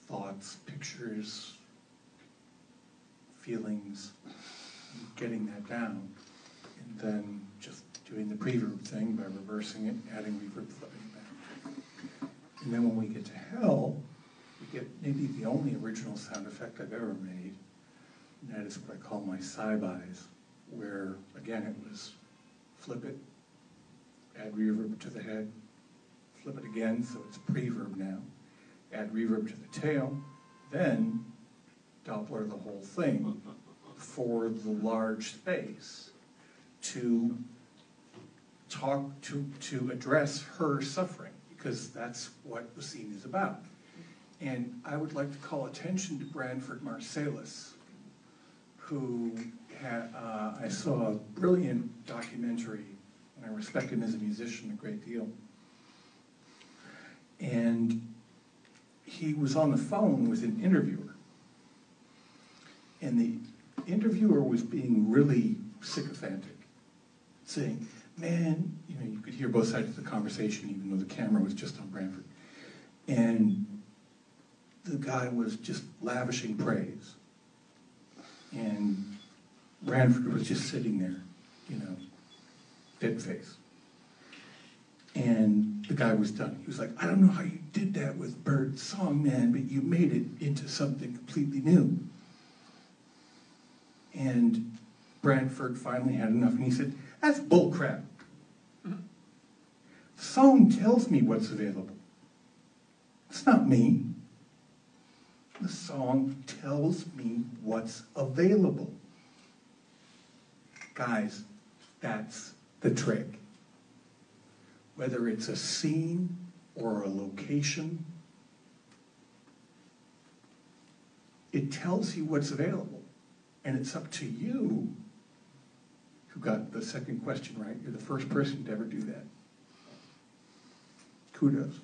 thoughts, pictures, feelings, getting that down. And then just doing the preverb thing by reversing it, adding reverb, flipping back. And then when we get to hell, we get maybe the only original sound effect I've ever made. And that is what I call my side-buys, where, again, it was flip it, add reverb to the head, flip it again, so it's preverb now, add reverb to the tail, then Doppler the whole thing *laughs* for the large space to talk to to address her suffering because that's what the scene is about. And I would like to call attention to Branford Marsalis, who had, uh, I saw a brilliant documentary, and I respect him as a musician a great deal. And he was on the phone with an interviewer. And the interviewer was being really sycophantic, saying, man, you know, you could hear both sides of the conversation, even though the camera was just on Branford. And the guy was just lavishing praise. And Branford was just sitting there, you know, dead face. And the guy was done. He was like, I don't know how you did that with Bird's song, man, but you made it into something completely new. And Branford finally had enough, and he said, That's bullcrap. The song tells me what's available. It's not me. The song tells me what's available. Guys, that's the trick. Whether it's a scene or a location, it tells you what's available. And it's up to you who got the second question right. You're the first person to ever do that. Kudos.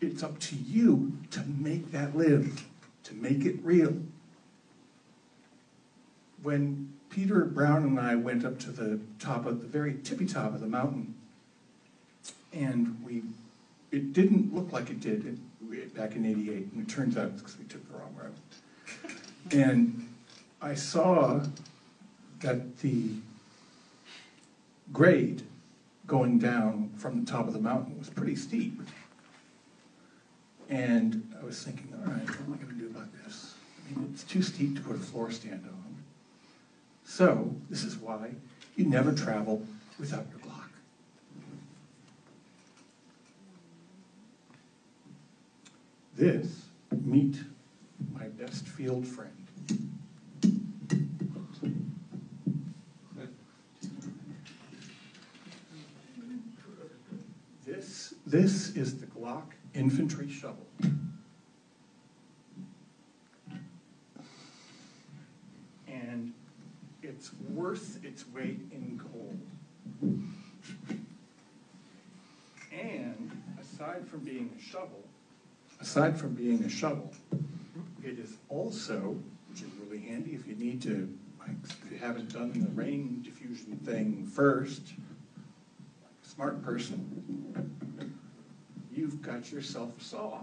It's up to you to make that live, to make it real. When Peter Brown and I went up to the top of the very tippy top of the mountain, and we, it didn't look like it did it, back in '88, and it turns out it's because we took the wrong road. And I saw that the grade going down from the top of the mountain was pretty steep. And I was thinking, all right, what am I going to do about this? I mean, it's too steep to put a floor stand on. So, this is why you never travel without your Glock. This, meet my best field friend. This, is the Glock infantry shovel. And it's worth its weight in gold. And aside from being a shovel, aside from being a shovel, it is also, which is really handy if you need to, like, if you haven't done the rain diffusion thing first, like a smart person, you've got yourself a saw.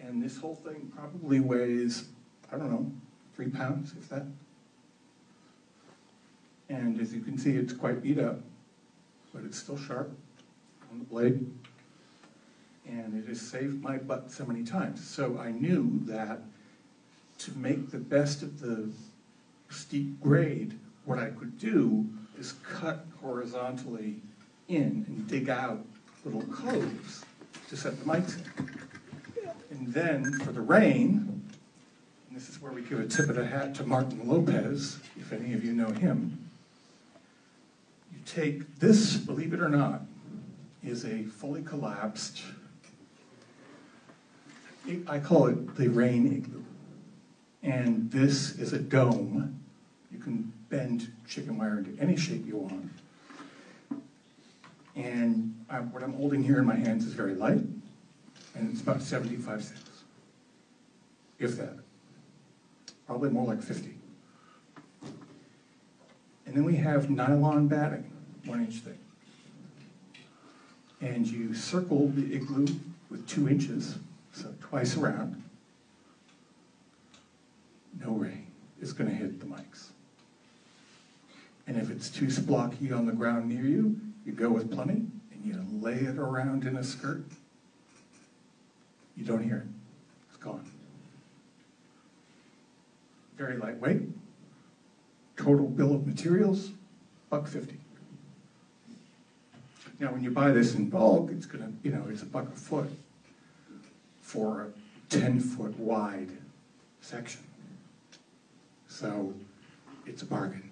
And this whole thing probably weighs, I don't know, three pounds, if that. And as you can see, it's quite beat up, but it's still sharp on the blade. And it has saved my butt so many times. So I knew that to make the best of the steep grade, what I could do is cut horizontally in and dig out little coves to set the mics in. And then for the rain, this is where we give a tip of the hat to Martin Lopez, if any of you know him. You take this, believe it or not, is a fully collapsed, I call it the rain igloo. And this is a dome. You can bend chicken wire into any shape you want. And I, what I'm holding here in my hands is very light, and it's about 75 cents. If that. Probably more like 50. And then we have nylon batting, one inch thick. And you circle the igloo with two inches, so twice around. No ray is going to hit the mics. And if it's too splotchy on the ground near you, you go with plenty and you lay it around in a skirt. You don't hear it. It's gone. Very lightweight. Total bill of materials, buck fifty. Now, when you buy this in bulk, it's gonna, you know, it's a buck a foot for a ten-foot wide section. So it's a bargain.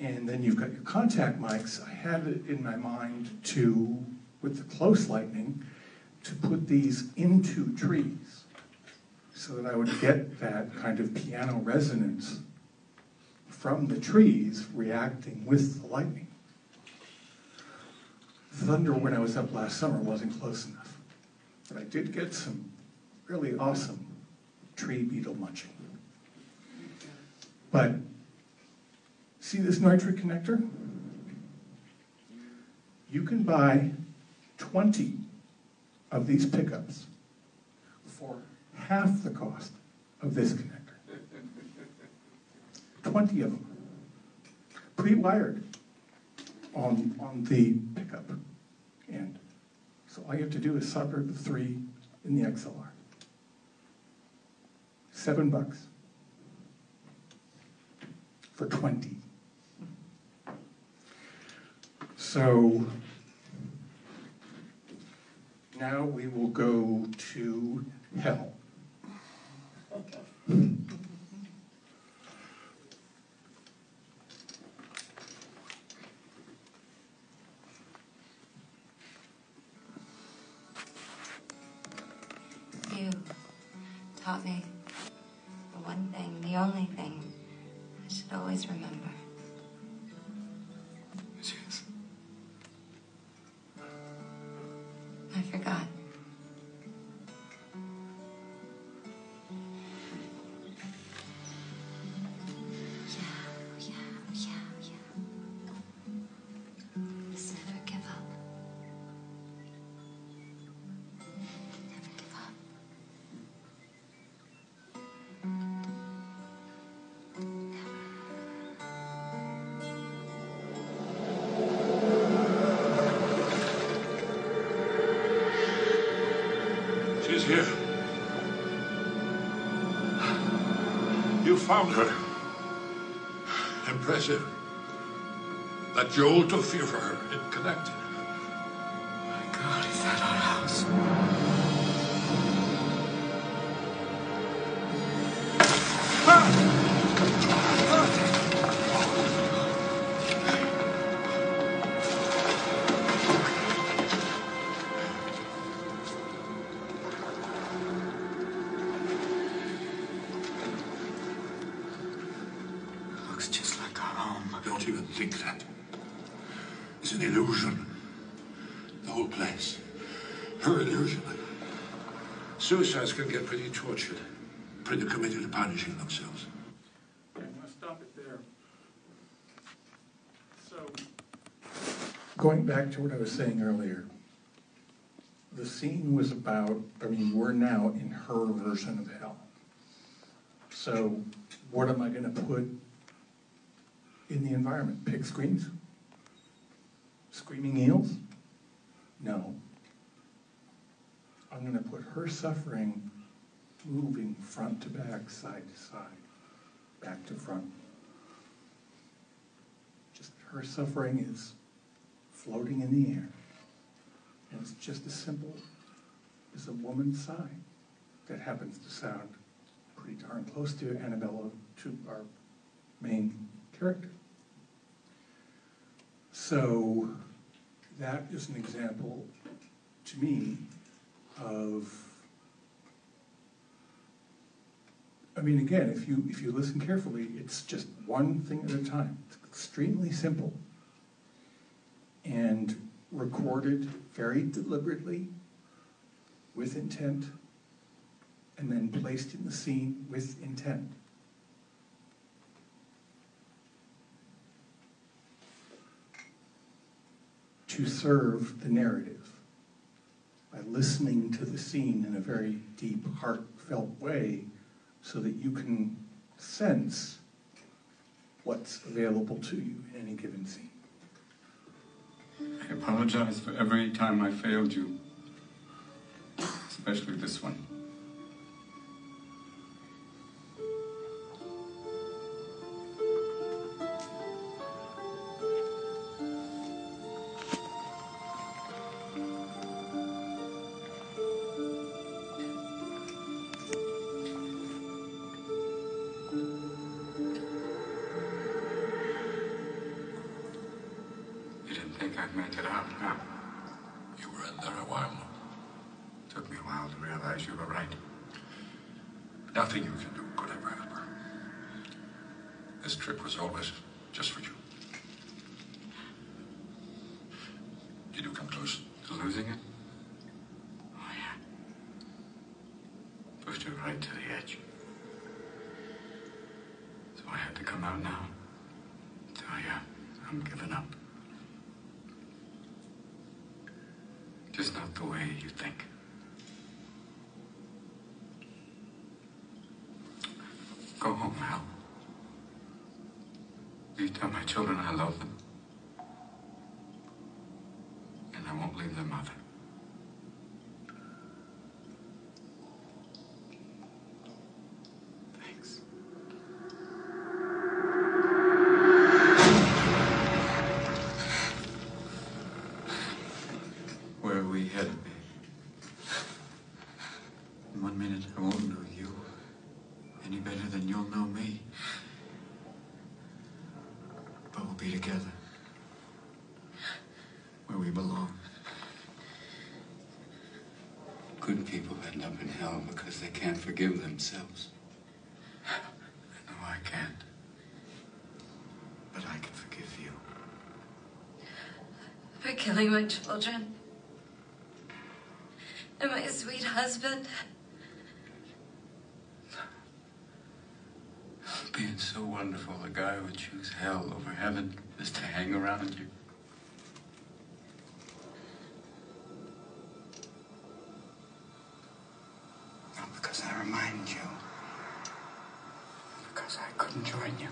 And then you've got your contact mics. I had it in my mind to, with the close lightning, to put these into trees so that I would get that kind of piano resonance from the trees reacting with the lightning. Thunder, when I was up last summer, wasn't close enough. But I did get some really awesome tree beetle munching. But see this Neutrik connector? You can buy 20 of these pickups for half the cost of this connector. 20 of them, pre-wired on, on the pickup end. So all you have to do is solder the three in the XLR. Seven bucks for 20. So now we will go to hell. You taught me the one thing, the only thing I should always remember. Found her. Impressive. That jolt of fear for her, it connected. Can get pretty tortured, pretty committed to punishing themselves. Okay, I'm gonna stop it there. So, Going back to what I was saying earlier, the scene was about, I mean, we're now in her version of hell. So what am I gonna put in the environment? Pig screams? Screaming eels? No. I'm gonna put her suffering moving front to back, side to side, back to front. Just her suffering is floating in the air. And it's just as simple as a woman's sigh that happens to sound pretty darn close to Annabella, to our main character. So that is an example, to me, of I mean, again, if you, if you listen carefully, it's just one thing at a time. It's extremely simple. And recorded very deliberately, with intent, and then placed in the scene with intent. To serve the narrative by listening to the scene in a very deep, heartfelt way so that you can sense what's available to you in any given scene. I apologize for every time I failed you, especially this one. Just not the way you think. Go home, Al. You tell my children I love them. And I won't leave their mother. Thanks. Where are we headed, babe? In one minute, I won't know you any better than you'll know me. But we'll be together. Where we belong. Good people end up in hell because they can't forgive themselves. *laughs* I know I can't. But I can forgive you. For killing my children. And my sweet husband. You. Because I couldn't join you.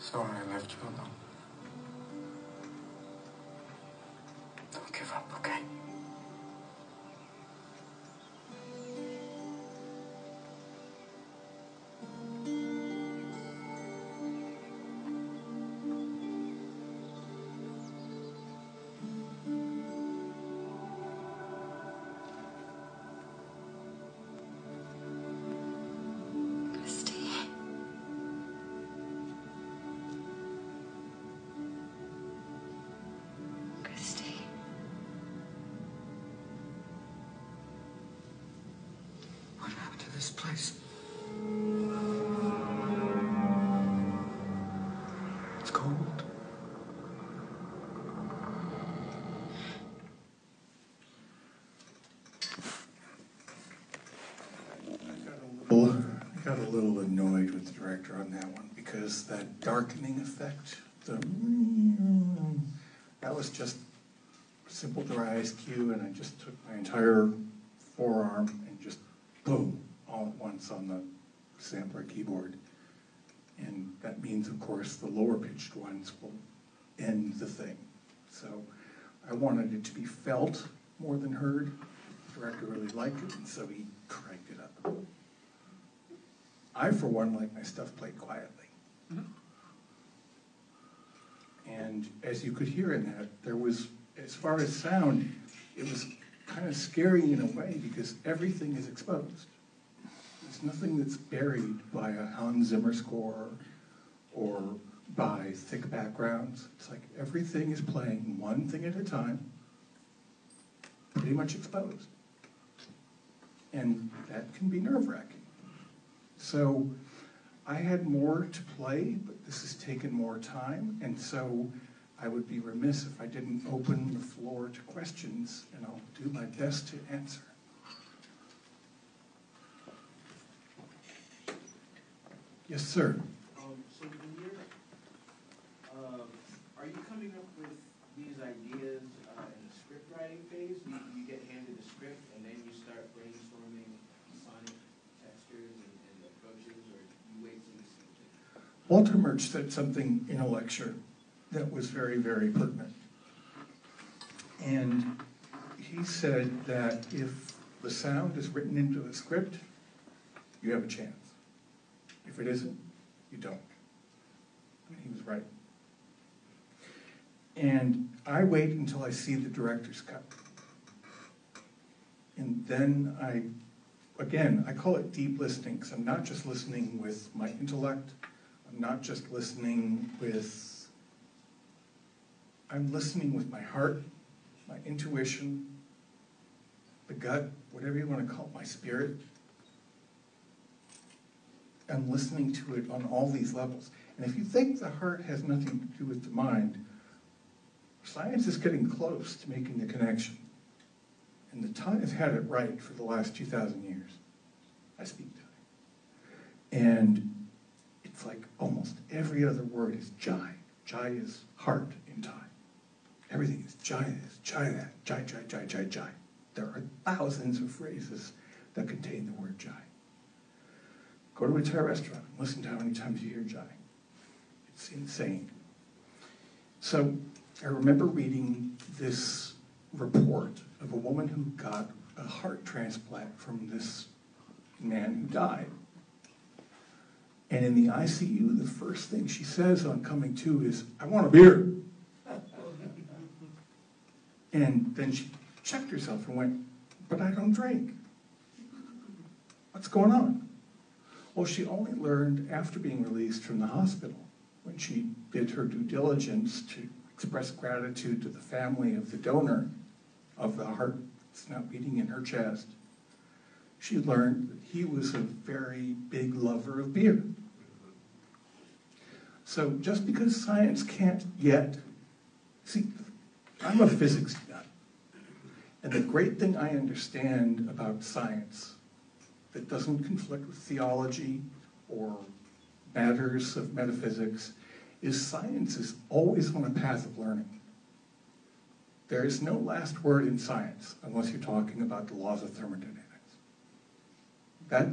So I left you alone. This place? It's cold. Well, I got a little annoyed with the director on that one because that darkening effect, the that was just simple dry ice cue, and I just took my entire forearm and just boom all at once on the sampler keyboard. And that means, of course, the lower pitched ones will end the thing. So I wanted it to be felt more than heard. The director really liked it, and so he cranked it up. I, for one, like my stuff played quietly. And as you could hear in that, there was, as far as sound, it was kind of scary in a way because everything is exposed. There's nothing that's buried by a Hans Zimmer score or by thick backgrounds. It's like everything is playing one thing at a time, pretty much exposed. And that can be nerve wracking. So I had more to play, but this has taken more time, and so I would be remiss if I didn't open the floor to questions, and I'll do my best to answer. Yes, sir. Um, so when you're, um, are you coming up with these ideas, uh, in the script writing phase? You, you get handed a script and then you start brainstorming sonic textures and, and approaches, or you wait till you see? Walter said something in a lecture that was very, very pertinent. And he said that if the sound is written into the script, you have a chance. If it isn't, you don't. And he was right. And I wait until I see the director's cut. And then I, again, I call it deep listening, because I'm not just listening with my intellect, I'm not just listening with, I'm listening with my heart, my intuition, the gut, whatever you want to call it, my spirit. I'm listening to it on all these levels. And if you think the heart has nothing to do with the mind, science is getting close to making the connection. And the Thai has had it right for the last 2,000 years. I speak Thai. And it's like almost every other word is jai. Jai is heart in Thai. Everything is jai this, jai that, jai, jai, jai, jai, jai. There are thousands of phrases that contain the word jai. Go to a Thai restaurant, and listen to how many times you hear jai. It's insane. So I remember reading this report of a woman who got a heart transplant from this man who died. And in the ICU, the first thing she says on coming to is, I want a beer. And then she checked herself and went, But I don't drink. What's going on? Well, she only learned after being released from the hospital when she did her due diligence to express gratitude to the family of the donor of the heart that's now beating in her chest. She learned that he was a very big lover of beer. So just because science can't yet, see, I'm a physics nut. And the great thing I understand about science that doesn't conflict with theology or matters of metaphysics is science is always on a path of learning. There is no last word in science unless you're talking about the laws of thermodynamics. That,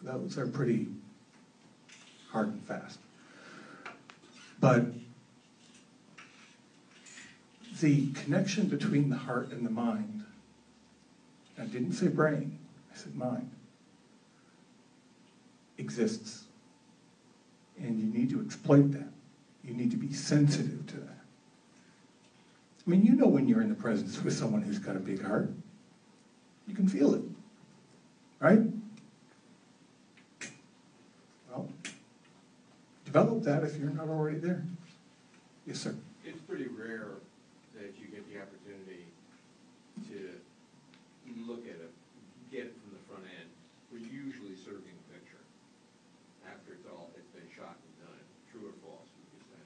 those are pretty hard and fast. But the connection between the heart and the mind, I didn't say brain, I said mind, exists. And you need to exploit that. You need to be sensitive to that. I mean, you know when you're in the presence with someone who's got a big heart. You can feel it, right? Well, develop that if you're not already there. Yes, sir. It's pretty rare that you get the opportunity to look at it, get it from the front end. We're usually serving a picture after it's all, it's been shot and done. True or false, would you say?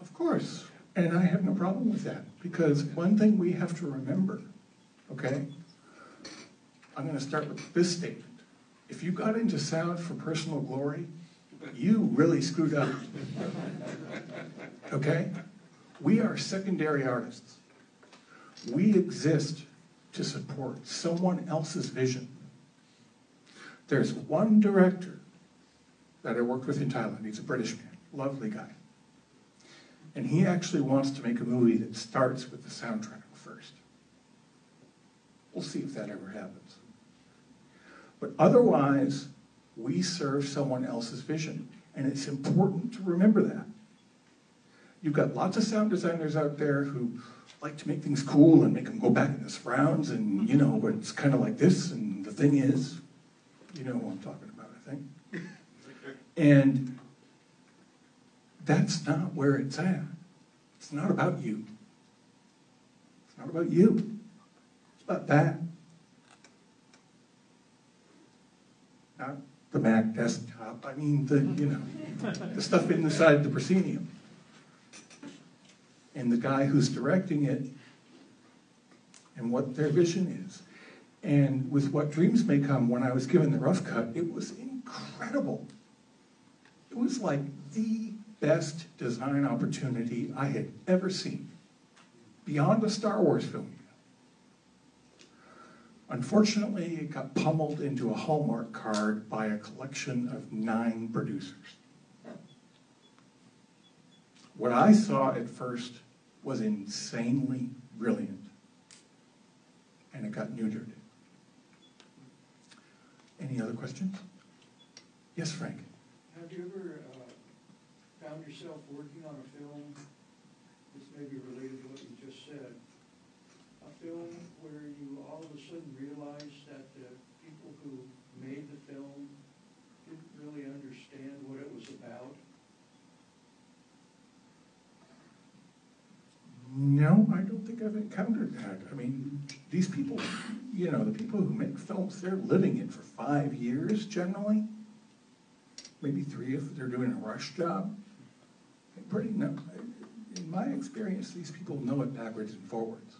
Of course. And I have no problem with that because one thing we have to remember, okay? I'm going to start with this statement. If you got into sound for personal glory, you really screwed up. *laughs* Okay? We are secondary artists. We exist to support someone else's vision. There's one director that I worked with in Thailand. He's a British man, lovely guy. And he actually wants to make a movie that starts with the soundtrack first. We'll see if that ever happens. But otherwise, we serve someone else's vision. And it's important to remember that. You've got lots of sound designers out there who like to make things cool and make them go back in the surrounds and, you know, it's kind of like this. And the thing is, you know what I'm talking about, I think. And that's not where it's at. It's not about you. It's not about you. It's about that. Now, the Mac desktop, I mean, the, you know, the stuff inside the proscenium. And the guy who's directing it and what their vision is. And with What Dreams May Come, when I was given the rough cut, it was incredible. It was like the best design opportunity I had ever seen, beyond a Star Wars film. Unfortunately, it got pummeled into a Hallmark card by a collection of nine producers. What I saw at first was insanely brilliant, and it got neutered. Any other questions? Yes, Frank? Have you ever uh, found yourself working on a film, this may be related to what you just said, a film where you all of a sudden realize that the people who made the film didn't really understand what it was about? No, I don't think I've encountered that. I mean, these people, you know, the people who make films, they're living it for five years generally. Maybe three if they're doing a rush job. Pretty, no, in my experience, these people know it backwards and forwards.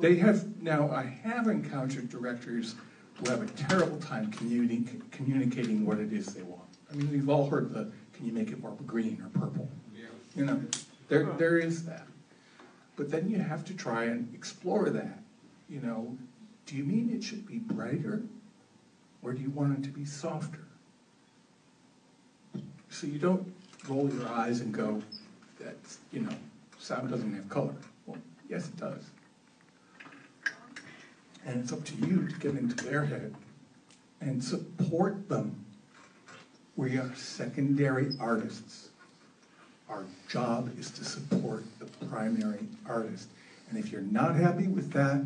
They have, now, I have encountered directors who have a terrible time communi- communicating what it is they want. I mean, we've all heard the, can you make it more green or purple? You know, there, there is that. But then you have to try and explore that. You know, do you mean it should be brighter? Or do you want it to be softer? So you don't roll your eyes and go, that's, you know, sound doesn't have color. Well, yes, it does. And it's up to you to get into their head and support them. We are secondary artists. Our job is to support the primary artist. And if you're not happy with that,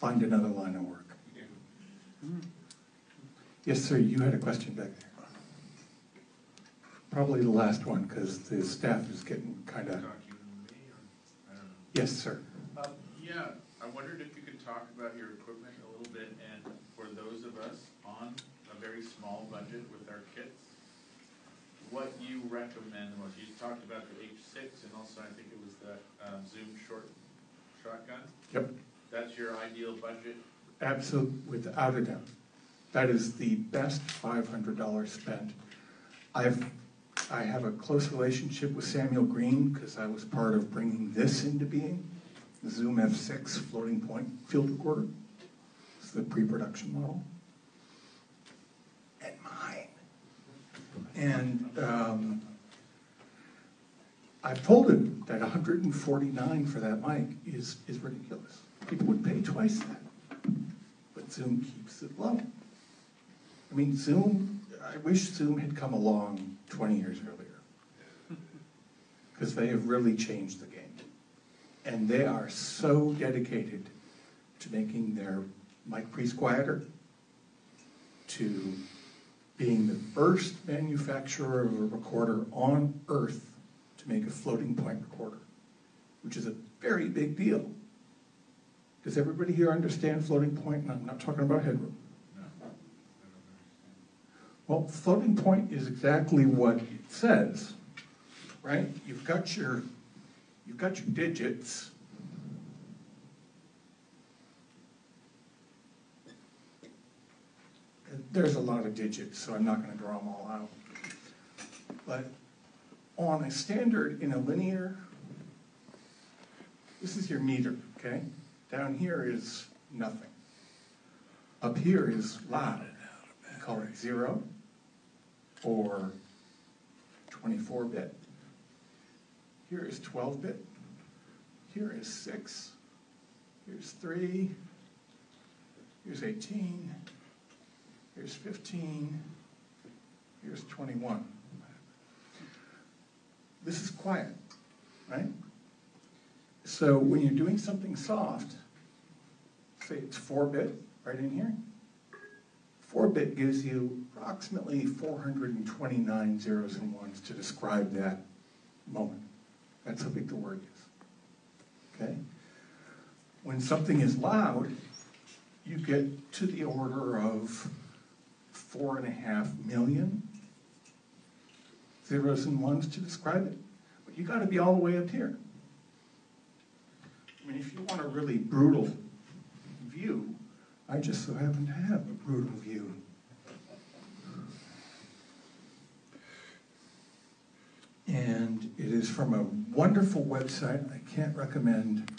find another line of work. Yes, sir, you had a question back there. Probably the last one, because the staff is getting kind of, yes, sir. Uh, Yeah, I wondered if you could talk about your equipment a little bit, and for those of us on a very small budget with our kits, what you recommend, was you talked about the H six, and also I think it was the um, Zoom short shotgun? Yep. That's your ideal budget? Absolutely, without a doubt. That is the best five hundred dollars spent. I've, I have a close relationship with Samuel Green because I was part of bringing this into being, the Zoom F6 floating point field recorder. It's the pre-production model. And mine. And um, I've told him that 149 for that mic is, is ridiculous. People would pay twice that. But Zoom keeps it low. I mean, Zoom, I wish Zoom had come along 20 years earlier. *laughs* Because they have really changed the game. And they are so dedicated to making their mic pre's quieter, to being the first manufacturer of a recorder on earth to make a floating point recorder, which is a very big deal. Does everybody here understand floating point? And I'm not talking about headroom. Well, floating point is exactly what it says, right? You've got your, you've got your digits. There's a lot of digits, so I'm not going to draw them all out. But on a standard in a linear, this is your meter, okay? Down here is nothing. Up here is. We call it zero or 24 bit. Here is 12 bit. Here is 6. Here's 3. Here's 18. Here's 15. Here's 21. This is quiet, right? So when you're doing something soft, say it's 4 bit right in here, 4-bit gives you approximately 429 zeros and ones to describe that moment. That's how big the word is. Okay? When something is loud, you get to the order of four and a half million zeros and ones to describe it. But you gotta be all the way up here. I mean, if you want a really brutal view, I just so happen to have a brutal view. And it is from a wonderful website I can't recommend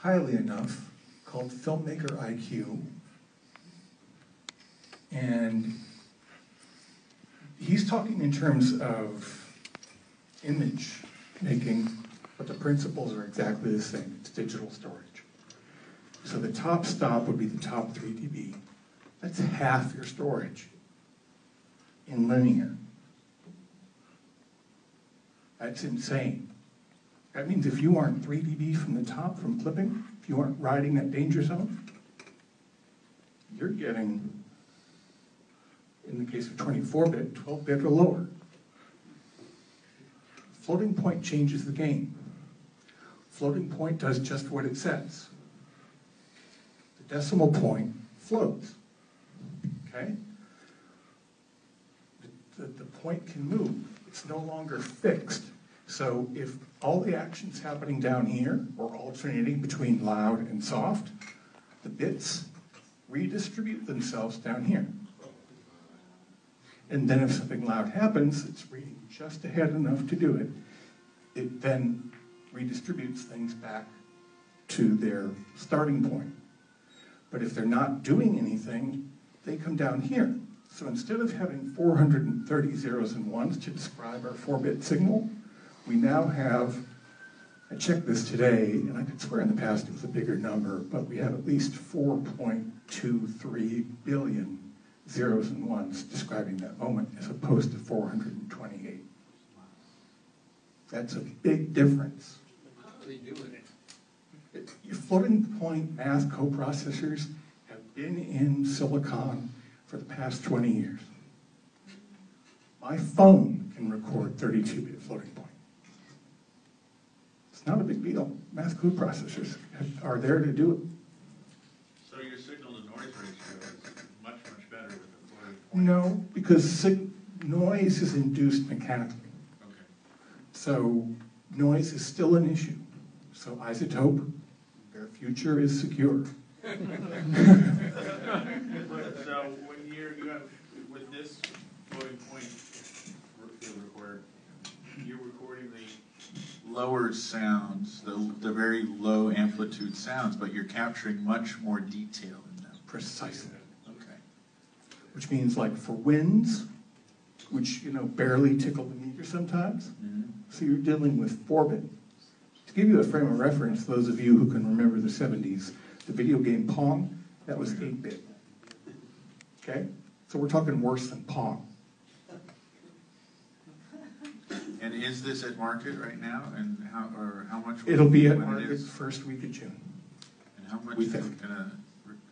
highly enough called Filmmaker IQ. And he's talking in terms of image making, but the principles are exactly the same. It's digital storage. So the top stop would be the top 3 dB. That's half your storage in linear. That's insane. That means if you aren't 3 dB from the top from clipping, if you aren't riding that danger zone, you're getting, in the case of 24-bit, 12-bit or lower. Floating point changes the game. Floating point does just what it says. The decimal point floats, okay? The, the, the point can move. It's no longer fixed. So if all the action's happening down here, or alternating between loud and soft, the bits redistribute themselves down here. And then if something loud happens, it's reading just ahead enough to do it, it then redistributes things back to their starting point. But if they're not doing anything, they come down here. So instead of having 430 zeros and ones to describe our 4-bit signal, we now have, I checked this today, and I could swear in the past it was a bigger number, but we have at least 4.23 billion zeros and ones describing that moment as opposed to 428. That's a big difference. How are they doing it? Your floating point math coprocessors have been in silicon for the past 20 years. My phone can record 32-bit floating. It's not a big deal. Math coprocessors have- are there to do it. So your signal to noise ratio is much, much better with the floating point? No, because noise is induced mechanically. Okay. So noise is still an issue. So iZotope, their future is secure. *laughs* *laughs* So when you're, you have, with this floating point field recorder, you're recording the lower sounds, the, the very low amplitude sounds, but you're capturing much more detail in them. Precisely. Okay. Which means like for winds, which, you know, barely tickle the meter sometimes. Mm-hmm. So you're dealing with four bit. To give you a frame of reference, those of you who can remember the 70s, the video game Pong, that was mm-hmm. 8 bit. Okay? So we're talking worse than Pong. And is this at market right now, and how, or how much? will It'll be at when it market is? first week of June. And how much we is it think. gonna,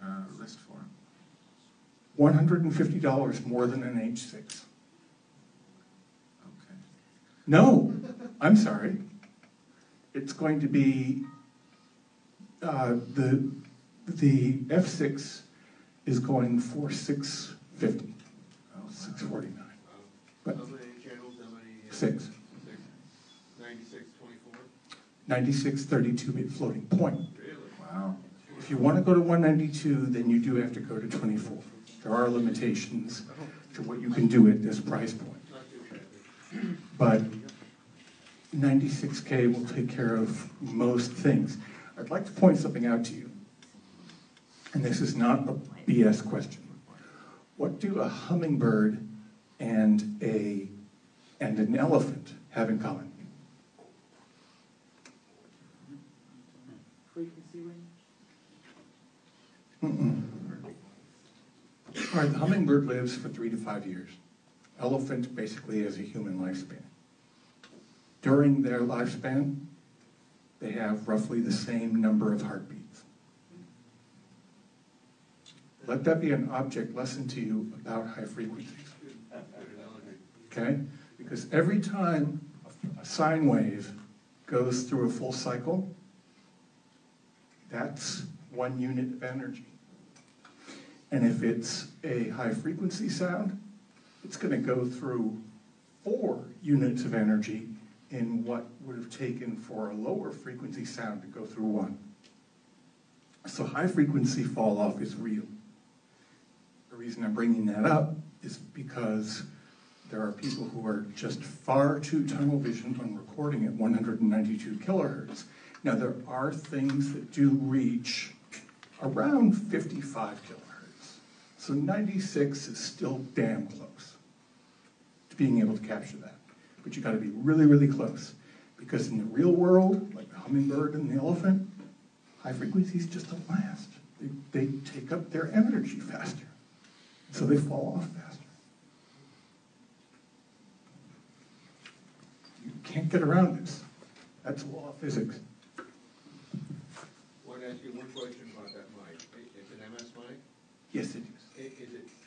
uh, list for? $150 more than an H6. Okay. No, I'm sorry. It's going to be, uh, the, the F6 is going for 650, Oh, 649. But How many channels, how many? uh, Six. Six. 96 32-bit floating point. Wow. If you want to go to 192, then you do have to go to 24. There are limitations to what you can do at this price point. Not too shabby. But 96K will take care of most things. I'd like to point something out to you. And this is not a BS question. What do a hummingbird and a and an elephant have in common? Frequency range? Mm-mm. All right, the hummingbird lives for three to five years. Elephant basically has a human lifespan. During their lifespan, they have roughly the same number of heartbeats. Let that be an object lesson to you about high frequencies. Okay? Because every time a sine wave goes through a full cycle, that's one unit of energy. And if it's a high-frequency sound, it's gonna go through four units of energy in what would have taken for a lower frequency sound to go through one. So high-frequency fall-off is real. The reason I'm bringing that up is because there are people who are just far too tunnel visioned on recording at 192 kilohertz. Now, there are things that do reach around 55 kilohertz. So 96 is still damn close to being able to capture that. But you gotta be really, really close. Because in the real world, like the hummingbird and the elephant, high frequencies just don't last. They, they take up their energy faster. So they fall off faster. You can't get around this. That's law of physics. I Want to ask you one question about that mic? I- It's an MS mic? Yes, it is.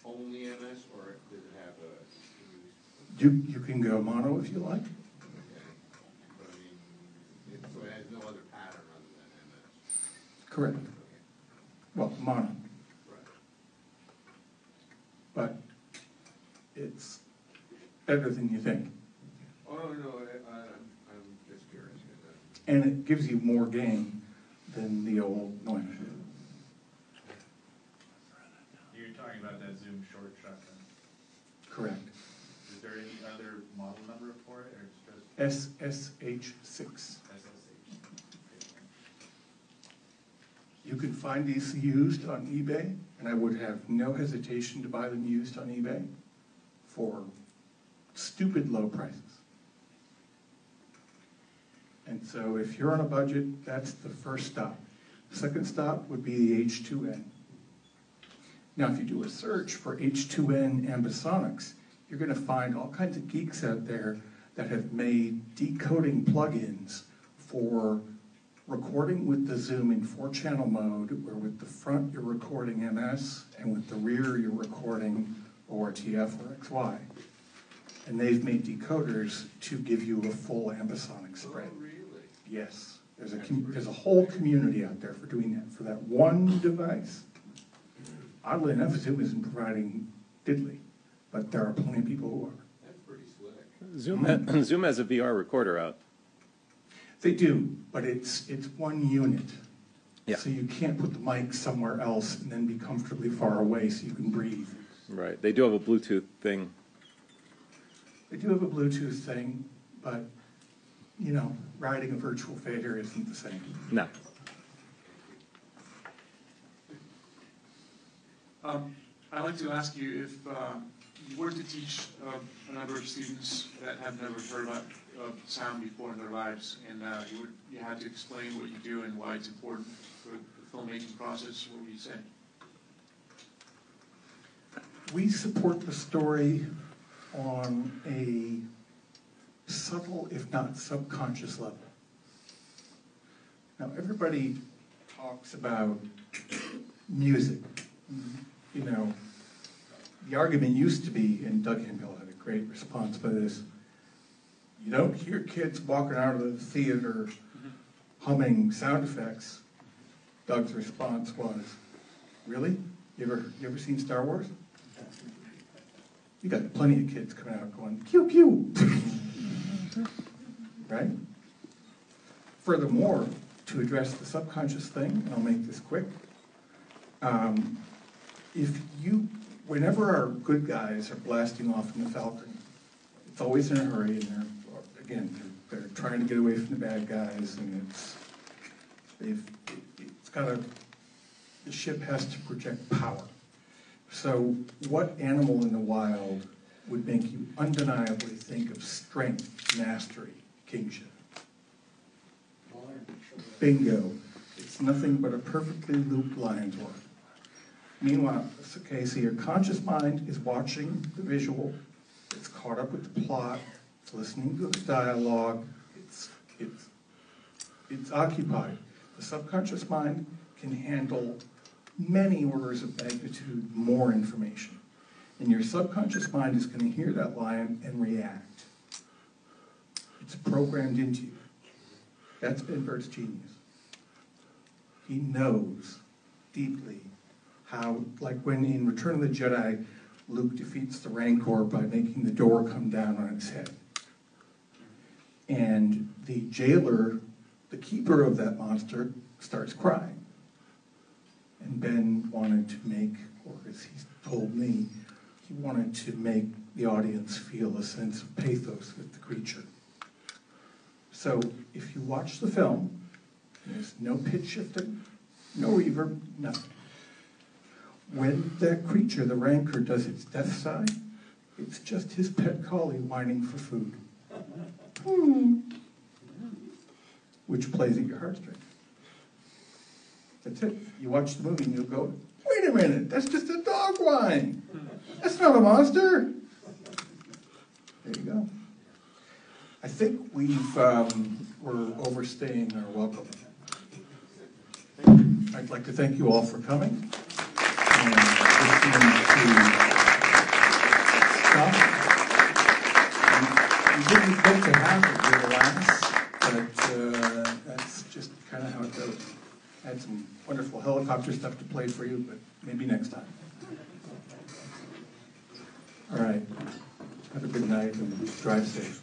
I- Is it only MS, or does it have a, You, you can go mono if you like. okay, but I mean, it- so it has no other pattern other than MS? Correct. Well, mono. Right. But it's better than you think. Oh, no, I, I, I'm I'm just curious. 'cause, And it gives you more gain than the old noise. You're talking about that Zoom short shotgun. Correct. Is there any other model number for it, or it's just SSH6. SSH? You can find these used on eBay, and I would have no hesitation to buy them used on eBay for stupid low prices. And so if you're on a budget, that's the first stop. Second stop would be the H2N. Now, if you do a search for H2N ambisonics, you're gonna find all kinds of geeks out there that have made decoding plugins for recording with the Zoom in four-channel mode, where with the front you're recording MS, and with the rear you're recording ORTF or XY. And they've made decoders to give you a full ambisonic oh, spread. Oh, really? Yes, there's a, com- there's a whole community out there for doing that, for that one device. Oddly enough, Zoom isn't providing diddly, but there are plenty of people who are. That's pretty slick. Zoom, ha- *clears throat* Zoom has a VR recorder out. They do, but it's, it's one unit. Yeah. So you can't put the mic somewhere else and then be comfortably far away so you can breathe. Right. They do have a Bluetooth thing. They do have a Bluetooth thing, but, you know, riding a virtual fader isn't the same. No. Um, I'd like to ask you if uh, you were to teach uh, a number of students that have never heard about uh, sound before in their lives, and uh, you, would, you had to explain what you do and why it's important for the filmmaking process, what would you say? We support the story on a subtle, if not subconscious level. Now, everybody talks about music. You know, the argument used to be, and Doug Hemphill had a great response by this, you don't hear kids walking out of the theater humming sound effects. Doug's response was, really? You ever, you ever seen Star Wars? You got plenty of kids coming out going, pew, pew. *laughs* right? Furthermore, to address the subconscious thing, I'll make this quick, um, if you, whenever our good guys are blasting off in the Falcon, it's always in a hurry, and they're, again, they're, they're trying to get away from the bad guys, and it's, they've, it's got a, the ship has to project power. So what animal in the wild would make you undeniably think of strength, mastery, kingship? Bingo. It's nothing but a perfectly looped lion's roar. Meanwhile, okay, so your conscious mind is watching the visual, it's caught up with the plot, it's listening to the dialogue, it's, it's, it's occupied. The subconscious mind can handle many orders of magnitude more information. And your subconscious mind is going to hear that lion and react. It's programmed into you. That's been genius. He knows deeply how, like when in Return of the Jedi, Luke defeats the Rancor by making the door come down on its head. And the jailer, the keeper of that monster, starts crying. And Ben wanted to make, or as he's told me, he wanted to make the audience feel a sense of pathos with the creature. So if you watch the film, there's no pitch shifting, no reverb, nothing. When that creature, the rancor, does its death sigh, it's just his pet collie whining for food. Hmm. Which plays at your heartstrings. That's it. You watch the movie and you'll go, wait a minute, that's just a dog whine. That's not a monster. There you go. I think we've, um, we're overstaying our welcome. I'd like to thank you all for coming listening to. We didn't hope to have it with last, but uh, that's just kind of how it goes. I had some wonderful helicopter stuff to play for you, but maybe next time. All right. Have a good night and drive safe.